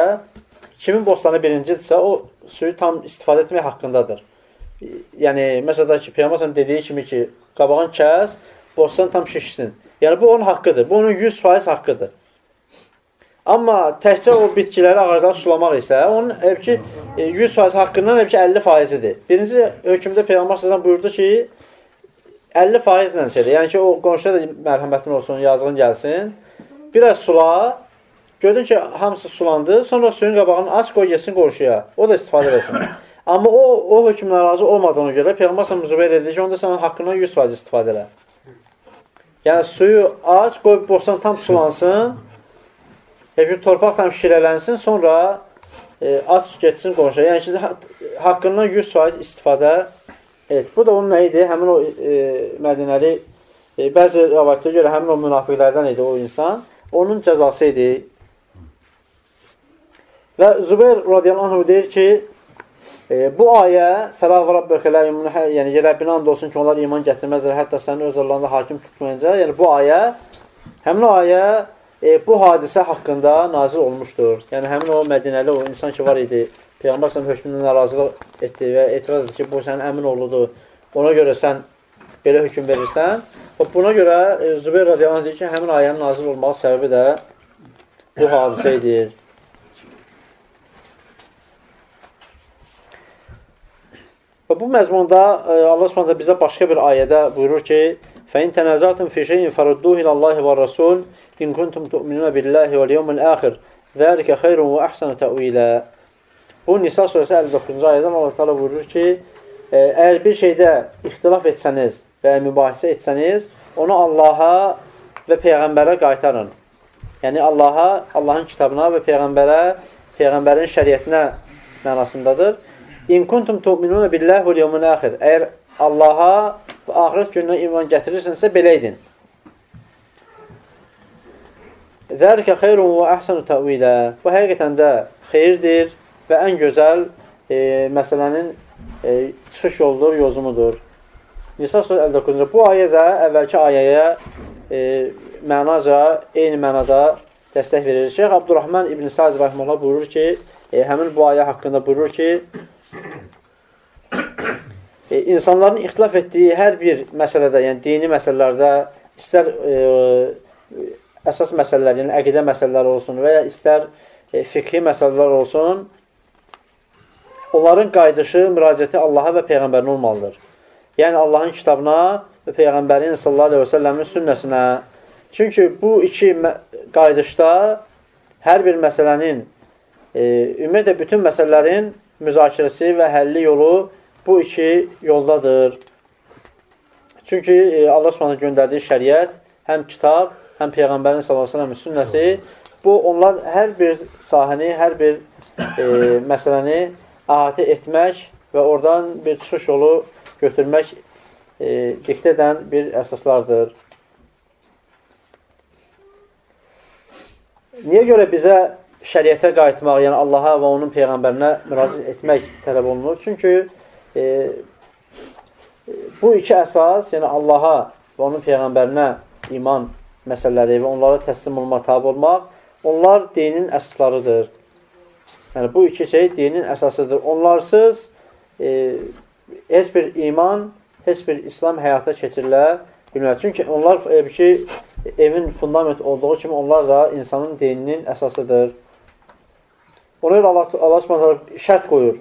kimin bostanı birincidirsə, o suyu tam istifadə etmək haqqındadır. Yəni məsələn ki, Peyğəmbər dediyi kimi ki, qabağın kəs, bostan tam şişsin. Yəni bu onun haqqıdır. Bu onun 100% haqqıdır. Amma təkcə o bitkiləri, ağacları sulamaq isə onun ki 100% haqqından ki 50%-idir. Birinci hökmdə Peyğəmbər sallallahu buyurdu ki 50% nədir? Yəni ki o qonşuya da mərhəmətin olsun, yazığın gəlsin. Biraz sula, gördün ki hamısı sulandı, sonra suyun qabağını aç qoy yesin qonşuya. O da istifadə etsin. Amma o o hökmdən razı olmadığına görə Peyğəmbər sallallahu müzəvvər edir ki, onda sən haqqından 100% istifadə elə. Yəni suyu aç, qoy borsan tam sulansın. Hətta torpaq tam şirələnsin, sonra e, aç getsin qonşuya. Yəni ki, haqqından 100% istifadə et. Bu da onun nə idi? Həmin o e, Mədinəli e, bəzi rəvayətlərə görə həmin o münafiqlərdən idi o insan. Onun cəzası idi. Və Zübeyr radiyallahu anh deyir ki, e, bu ayə Fəraq və Rabbəkə lə yumunə, yəni Rəbbinə and olsun ki, onlar iman gətirməzlər, hətta səni öz Allahında hakim tutmayınca. Yəni bu ayə, həmin o ayə e, bu hadisə haqqında nazil olmuşdur. Yəni həmin o Mədinəli o insan ki var idi, Peyğəmbər sən hökmündən narazılıq etdi və etiraz etdi ki, bu sənin əmin oğludur. Ona görə sən belə hökm verirsən. Və buna görə e, Zübeyr radiyallahu deyir ki, həmin ayənin nazil olmaq səbəbi də bu hadisə edir. Və bu məzmunda e, Allah Subhanahu bizə başqa bir ayədə buyurur ki: "Fəin tənaza'tum fi şey'in farudduhu ilallahi və rasul in kuntum tu'minuna billahi vel yevmil axir. Zalika xeyrun və ahsanu ta'wila." Bu Nisa surəsi 59-cu ayədən Allah Taala buyurur ki, e, əgər bir şeydə ixtilaf etsəniz və mübahisə etsəniz, onu Allaha və peyğəmbərə qaytarın. Yəni Allaha, Allahın kitabına və peyğəmbərə, peyğəmbərin şəriətinə mənasındadır. İn kuntum tu'minuna billahi vel yevmil axir. Əgər Allaha və axirət gününə iman gətirirsinizsə belə edin. Zəlikə xeyrun və əhsanu təvilə. Bu həqiqətən də xeyirdir və ən gözəl e, məsələnin e, çıxış yoludur, yozumudur. Nisa surə 59-cu. Bu ayə də əvvəlki ayəyə e, mənaca, eyni mənada dəstək verir. Şeyx Abdurrahman İbn Sa'd rəhməhullah buyurur ki, e, həmin bu ayə haqqında buyurur ki, e, insanların ixtilaf etdiyi hər bir məsələdə, yəni dini məsələlərdə, istər e, əsas məsələlər, yəni əqidə məsələləri olsun və ya istər e, fiqhi məsələlər olsun, onların qayıdışı, müraciəti Allaha və Peyğəmbərinə olmalıdır. Yəni Allahın kitabına və Peyğəmbərin sallallahu aleyhi və səlləmin sünnəsinə. Çünki bu iki qayıdışda hər bir məsələnin, e, ümumiyyətlə bütün məsələlərin müzakirəsi və həlli yolu bu iki yoldadır. Çünki e, Allah Subhanahu göndərdiyi şəriət həm kitab, həm Peyğəmbərin sallallahu əleyhi və səlləm sünnəsi bu onlar hər bir sahəni, hər bir e, məsələni əhatə etmək və oradan bir çıxış yolu götürmək e, diktə edən bir əsaslardır. Niyə görə bizə şəriətə qayıtmaq, yəni Allaha və onun Peyğəmbərinə müraciət etmək tələb olunur? Çünki e, bu iki əsas, yəni Allaha və onun Peyğəmbərinə iman məsələləri və onlara təslim olmaq, tabi olmaq, onlar dinin əsaslarıdır. Yəni, bu iki şey dinin əsasıdır. Onlarsız e, heç bir iman, heç bir İslam həyata keçirilə bilməz. Çünki onlar e, ki, evin fundament olduğu kimi onlar da insanın dininin əsasıdır. Ona görə Allah, Allah subhanətə şərt qoyur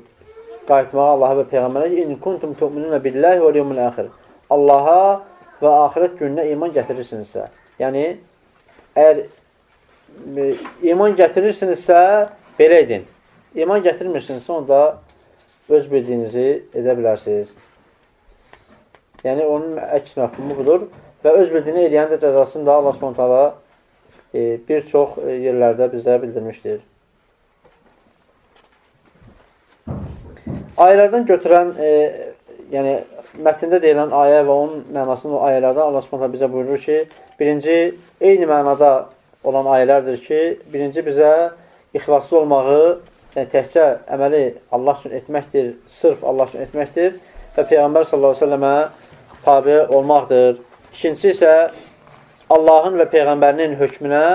qayıtmağa Allaha və Peyğəmbərə in kuntum tu'minuna billahi və yevmil axir. Allaha və axirət gününə iman gətirirsinizsə. Yəni, əgər e, iman gətirirsinizsə, belə edin. İman gətirmirsinizsə, onda öz bildiyinizi edə bilərsiniz. Yəni, onun əks məfhumu budur. Və öz bildiyini eləyən də cəzasını da Allah spontala e, bir çox e, yerlərdə bizə bildirmişdir. Ayələrdən götürən, e, yəni mətndə deyilən ayə və onun mənasını o ayələrdə Allah spontala bizə buyurur ki, birinci, eyni mənada olan ayələrdir ki, birinci bizə ixlaslı olmağı yəni təkcə əməli Allah üçün etməkdir, sırf Allah üçün etməkdir və Peyğəmbər sallallahu əleyhi və səlləmə tabe olmaqdır. İkincisi isə Allahın və Peyğəmbərinin hökmünə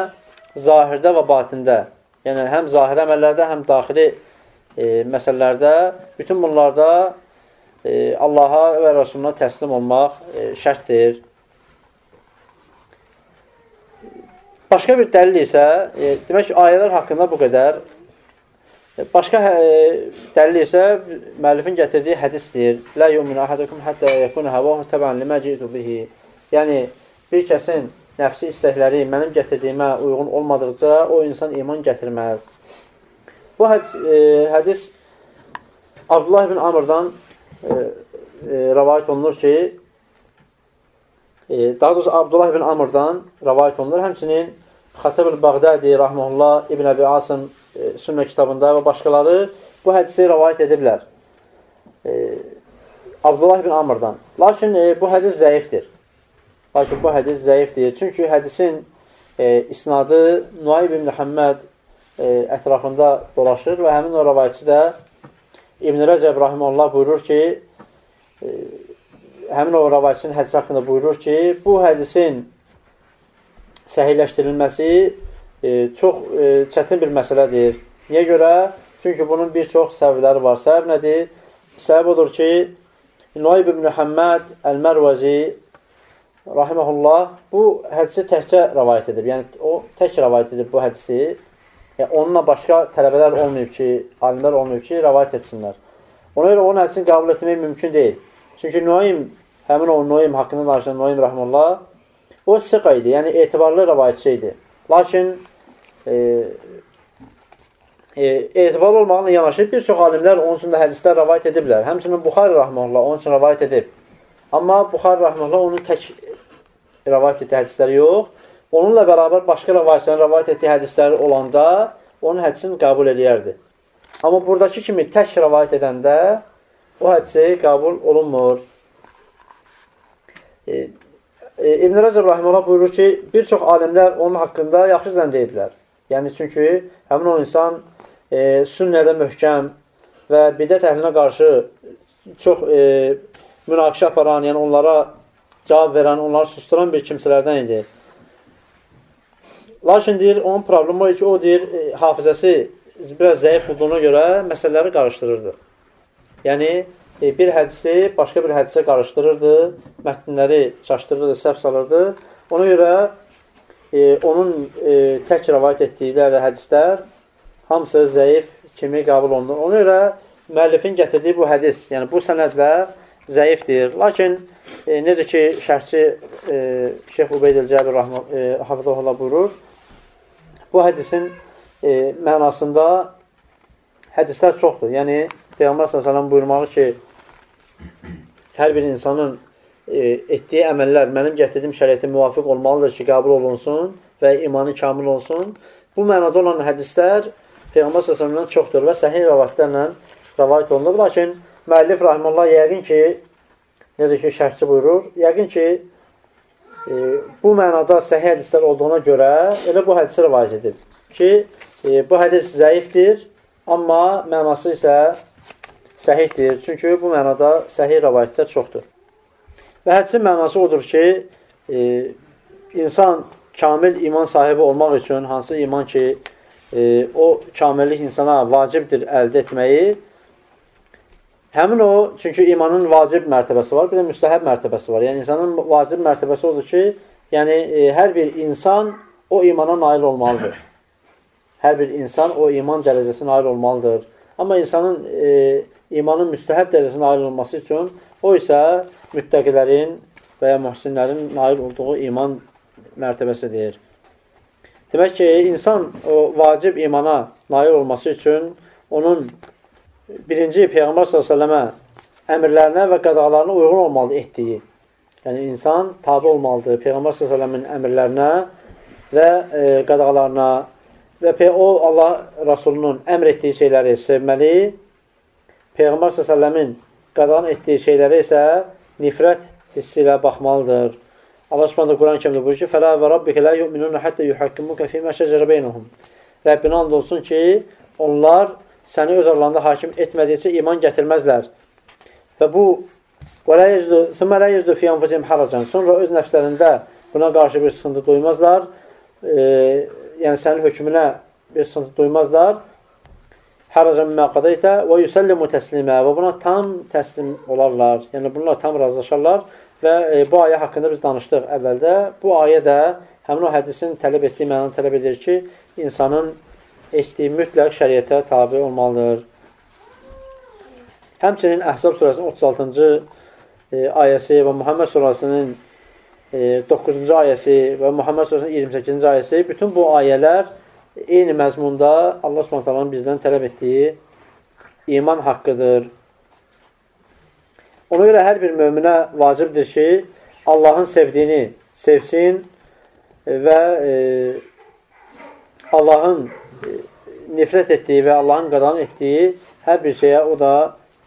zahirdə və batində, yəni həm zahiri əməllərdə, həm daxili e, məsələlərdə, bütün bunlarda e, Allaha və Rasuluna təslim olmaq e, şərtdir. başqa bir dəlil isə, e, demək ki, ayələr haqqında bu qədər. Başqa e, dəlil isə müəllifin gətirdiyi hədisdir. La yu'minu ahadukum hatta yakuna hawahu taban lima ji'tu bihi. Yəni bir kəsin nəfsi istəkləri mənim gətirdiyimə uyğun olmadıqca o insan iman gətirməz. Bu hədis, e, hədis Abdullah ibn Amrdan e, e, rəvayət olunur ki, e, daha doğrusu Abdullah ibn Amrdan rəvayət olunur. Həmçinin Xatib el-Bağdadi, Rahmanullah, İbn Əbi Asım e, sünnə kitabında və başqaları bu hədisi rəvayət ediblər. E, Abdullah ibn Amrdan. Lakin e, bu hədis zəifdir. Lakin bu hədis zəifdir. Çünki hədisin e, isnadı Nuayb ibn Muhammed e, ətrafında dolaşır və həmin o rəvayətçi də İbn Rəcəb Rahimullah buyurur ki, e, həmin o rəvayətçinin hədisi haqqında buyurur ki, bu hədisin səhiləşdirilməsi e, çox e, çətin bir məsələdir. Niyə görə? Çünki bunun bir çox səbəbləri var. Səbəb nədir? Səbəb odur ki, Nuayb ibn Muhammed Əl-Mərvəzi rahiməhullah bu hədisi təkcə rəvayət edib. Yəni o tək rəvayət edib bu hədisi. Yəni onunla başqa tələbələr olmayıb ki, alimlər olmayıb ki, rəvayət etsinlər. Ona görə onun hədisini qəbul etmək mümkün deyil. Çünki Nuaym, həmin o Nuaym haqqında danışan Nuaym rahimehullah o sıqa idi, yəni etibarlı rəvayətçi idi. Lakin e, e, etibarlı olmağına yanaşı bir çox alimlər onun üçün də hədislər rəvayət ediblər. Həmçinin Buxari rahimehullah onun üçün rəvayət edib. Amma Buxari rahimehullah onun tək rəvayət etdiyi hədisləri yox. Onunla bərabər başqa rəvayətlərin rəvayət etdiyi hədisləri olanda onun hədisini qəbul edərdi. Amma buradakı kimi tək rəvayət edəndə o hədisi qəbul olunmur. E, e, İbn Rəcəb rahimehullah buyurur ki, bir çox alimlər onun haqqında yaxşı zənn edirlər. Yəni çünki həmin o insan e, sünnədə möhkəm və bidət əhlinə qarşı çox e, münaqişə aparan, yəni onlara cavab verən, onları susturan bir kimsələrdən idi. Lakin deyir, onun problemi o ki, o deyir, e, hafizəsi biraz zəif olduğuna görə məsələləri qarışdırırdı. Yəni, bir hədisi başqa bir hədisə qarışdırırdı, mətnləri çaşdırırdı, səhv salırdı. Ona görə e, onun e, tək rəvayət etdikləri hədislər hamısı zəif kimi qəbul olunur. Ona görə müəllifin gətirdiyi bu hədis, yəni bu sənədlə zəifdir. Lakin e, necə ki, şərhçi e, Şeyx Ubeyd el-Cəbir e, Hafizullah buyurur, bu hədisin e, mənasında hədislər çoxdur. Yəni, Peyğəmbər s.ə.v buyurmağı ki, hər bir insanın e, etdiyi əməllər mənim gətirdiyim şəriyyətə müvafiq olmalıdır ki, qəbul olunsun və imanı kamil olsun. Bu mənada olan hədislər Peyğəmbər s.ə.v-dən çoxdur və səhih rəvayətlərlə rəvayət olunur. Lakin müəllif rahiməllah yəqin ki, necə ki, şərhçi buyurur, yəqin ki, e, bu mənada səhih hədislər olduğuna görə elə bu hədisi rivayət edib ki, e, bu hədis zəifdir, amma mənası isə səhihdir. Çünki bu mənada səhih rivayətlər çoxdur. Və hədisin mənası odur ki, e, insan kamil iman sahibi olmaq üçün hansı iman ki, e, o kamillik insana vacibdir əldə etməyi, Həmin o, çünki imanın vacib mərtəbəsi var, bir də müstəhəb mərtəbəsi var. Yəni, insanın vacib mərtəbəsi odur ki, yəni, e, hər bir insan o imana nail olmalıdır. Hər bir insan o iman dərəcəsinə nail olmalıdır. Amma insanın e, imanın müstəhəb dərəcəsinə nail olması üçün o isə müttəqilərin və ya mühsinlərin nail olduğu iman mərtəbəsidir. Demək ki, insan o vacib imana nail olması üçün onun birinci Peyğəmbər s.ə.və əmrlərinə və qadağalarına uyğun olmalıdır etdiyi. Yəni, insan tabi olmalıdır Peyğəmbər s.ə.v-in əmrlərinə və e, qadağalarına və o Allah Rasulunun əmr etdiyi şeyləri sevməli, Peyğəmbər s.ə.v-in qadağan etdiyi şeyləri isə nifrət hissi ilə baxmalıdır. Allah Subhanahu Quran kəmdə buyurur ki: "Fələ və rabbikə la yu'minuna hatta yuhakkimuka fīmə şəcərə beynəhum." Rəbbinə and olsun ki, onlar səni öz aralarında hakim etmədiysə iman gətirməzlər. Və bu ثُمَّ لَا يَجْدُ فِي أَنْفُسِهِمْ حَرَجًا Sonra öz nəfslərində buna qarşı bir sıxıntı duymazlar. E, yəni sənin hökmünə bir sıxıntı duymazlar. Hərəcən məqadəytə və yüsəllimu təslimə və buna tam təslim olarlar. Yəni bunlar tam razılaşarlar və e, bu ayə haqqında biz danışdıq əvvəldə. Bu ayə də həmin o hədisin tələb etdiyi mənanı tələb edir ki, insanın etdiyi mütləq şəriətə tabi olmalıdır. Həmçinin Əhzab surəsinin 36-cı e, ayəsi və Muhammed surəsinin e, 9-cu ayəsi və Muhammed surəsinin 28-ci ayəsi bütün bu ayələr eyni məzmunda Allah Subhanahu bizdən tələb etdiyi iman haqqıdır. Ona görə hər bir möminə vacibdir ki, Allahın sevdiyini sevsin və e, Allahın e, nifrət etdiyi və Allahın qadan etdiyi hər bir şeyə o da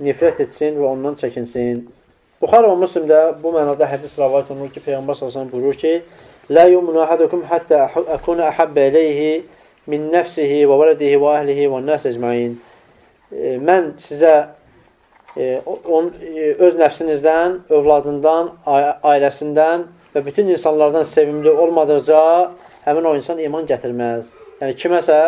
nifrət etsin və ondan çəkinsin. Buxar və Müslimdə bu mənada hədis rəvayət olunur ki, Peyğəmbər sallallahu buyurur ki: "La yuminu ahadukum hatta akuna ahabba ilayhi min nafsihi və waladihi və ahlihi və nas ecmaîn." E, mən sizə e, e, öz nəfsinizdən, övladından, ailəsindən və bütün insanlardan sevimli olmadıqca həmin o insan iman gətirməz. Yəni kiməsə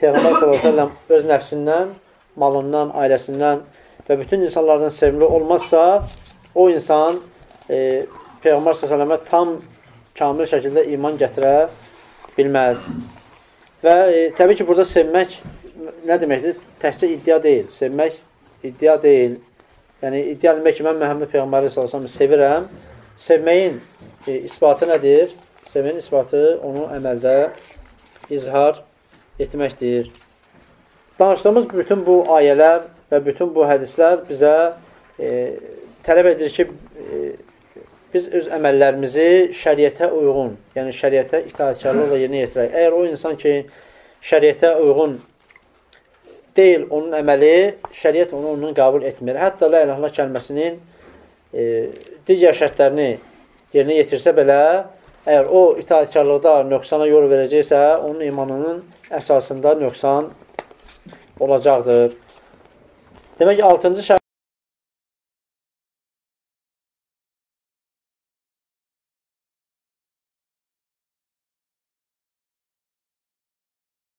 Peyğəmbər s.ə.v öz nəfsindən, malından, ailəsindən və bütün insanlardan sevimli olmazsa, o insan e, Peyğəmbər s.ə.və tam kamil şəkildə iman gətirə bilməz. Və e, təbii ki, burada sevmək nə deməkdir? Təhcə iddia deyil. Sevmək iddia deyil. Yəni, iddia demək ki, mən Məhəmməd Peyğəmbəri s.ə.v sevirəm. Sevməyin e, isbatı nədir? Sevməyin isbatı onu əməldə izhar etməkdir. Danışdığımız bütün bu ayələr və bütün bu hədislər bizə e, tələb edir ki, e, biz öz əməllərimizi şəriətə uyğun, yəni şəriətə itaatkarlıqla yerinə yetirək. Əgər o insan ki, şəriətə uyğun deyil onun əməli, şəriət onu ondan qəbul etmir. Hətta la ilahla kəlməsinin e, digər şərtlərini yerinə yetirsə belə, əgər o itaatkarlıqda nöqsana yol verəcəksə, onun imanının əsasında nöqsan olacaqdır. Demək ki, 6-cı şərt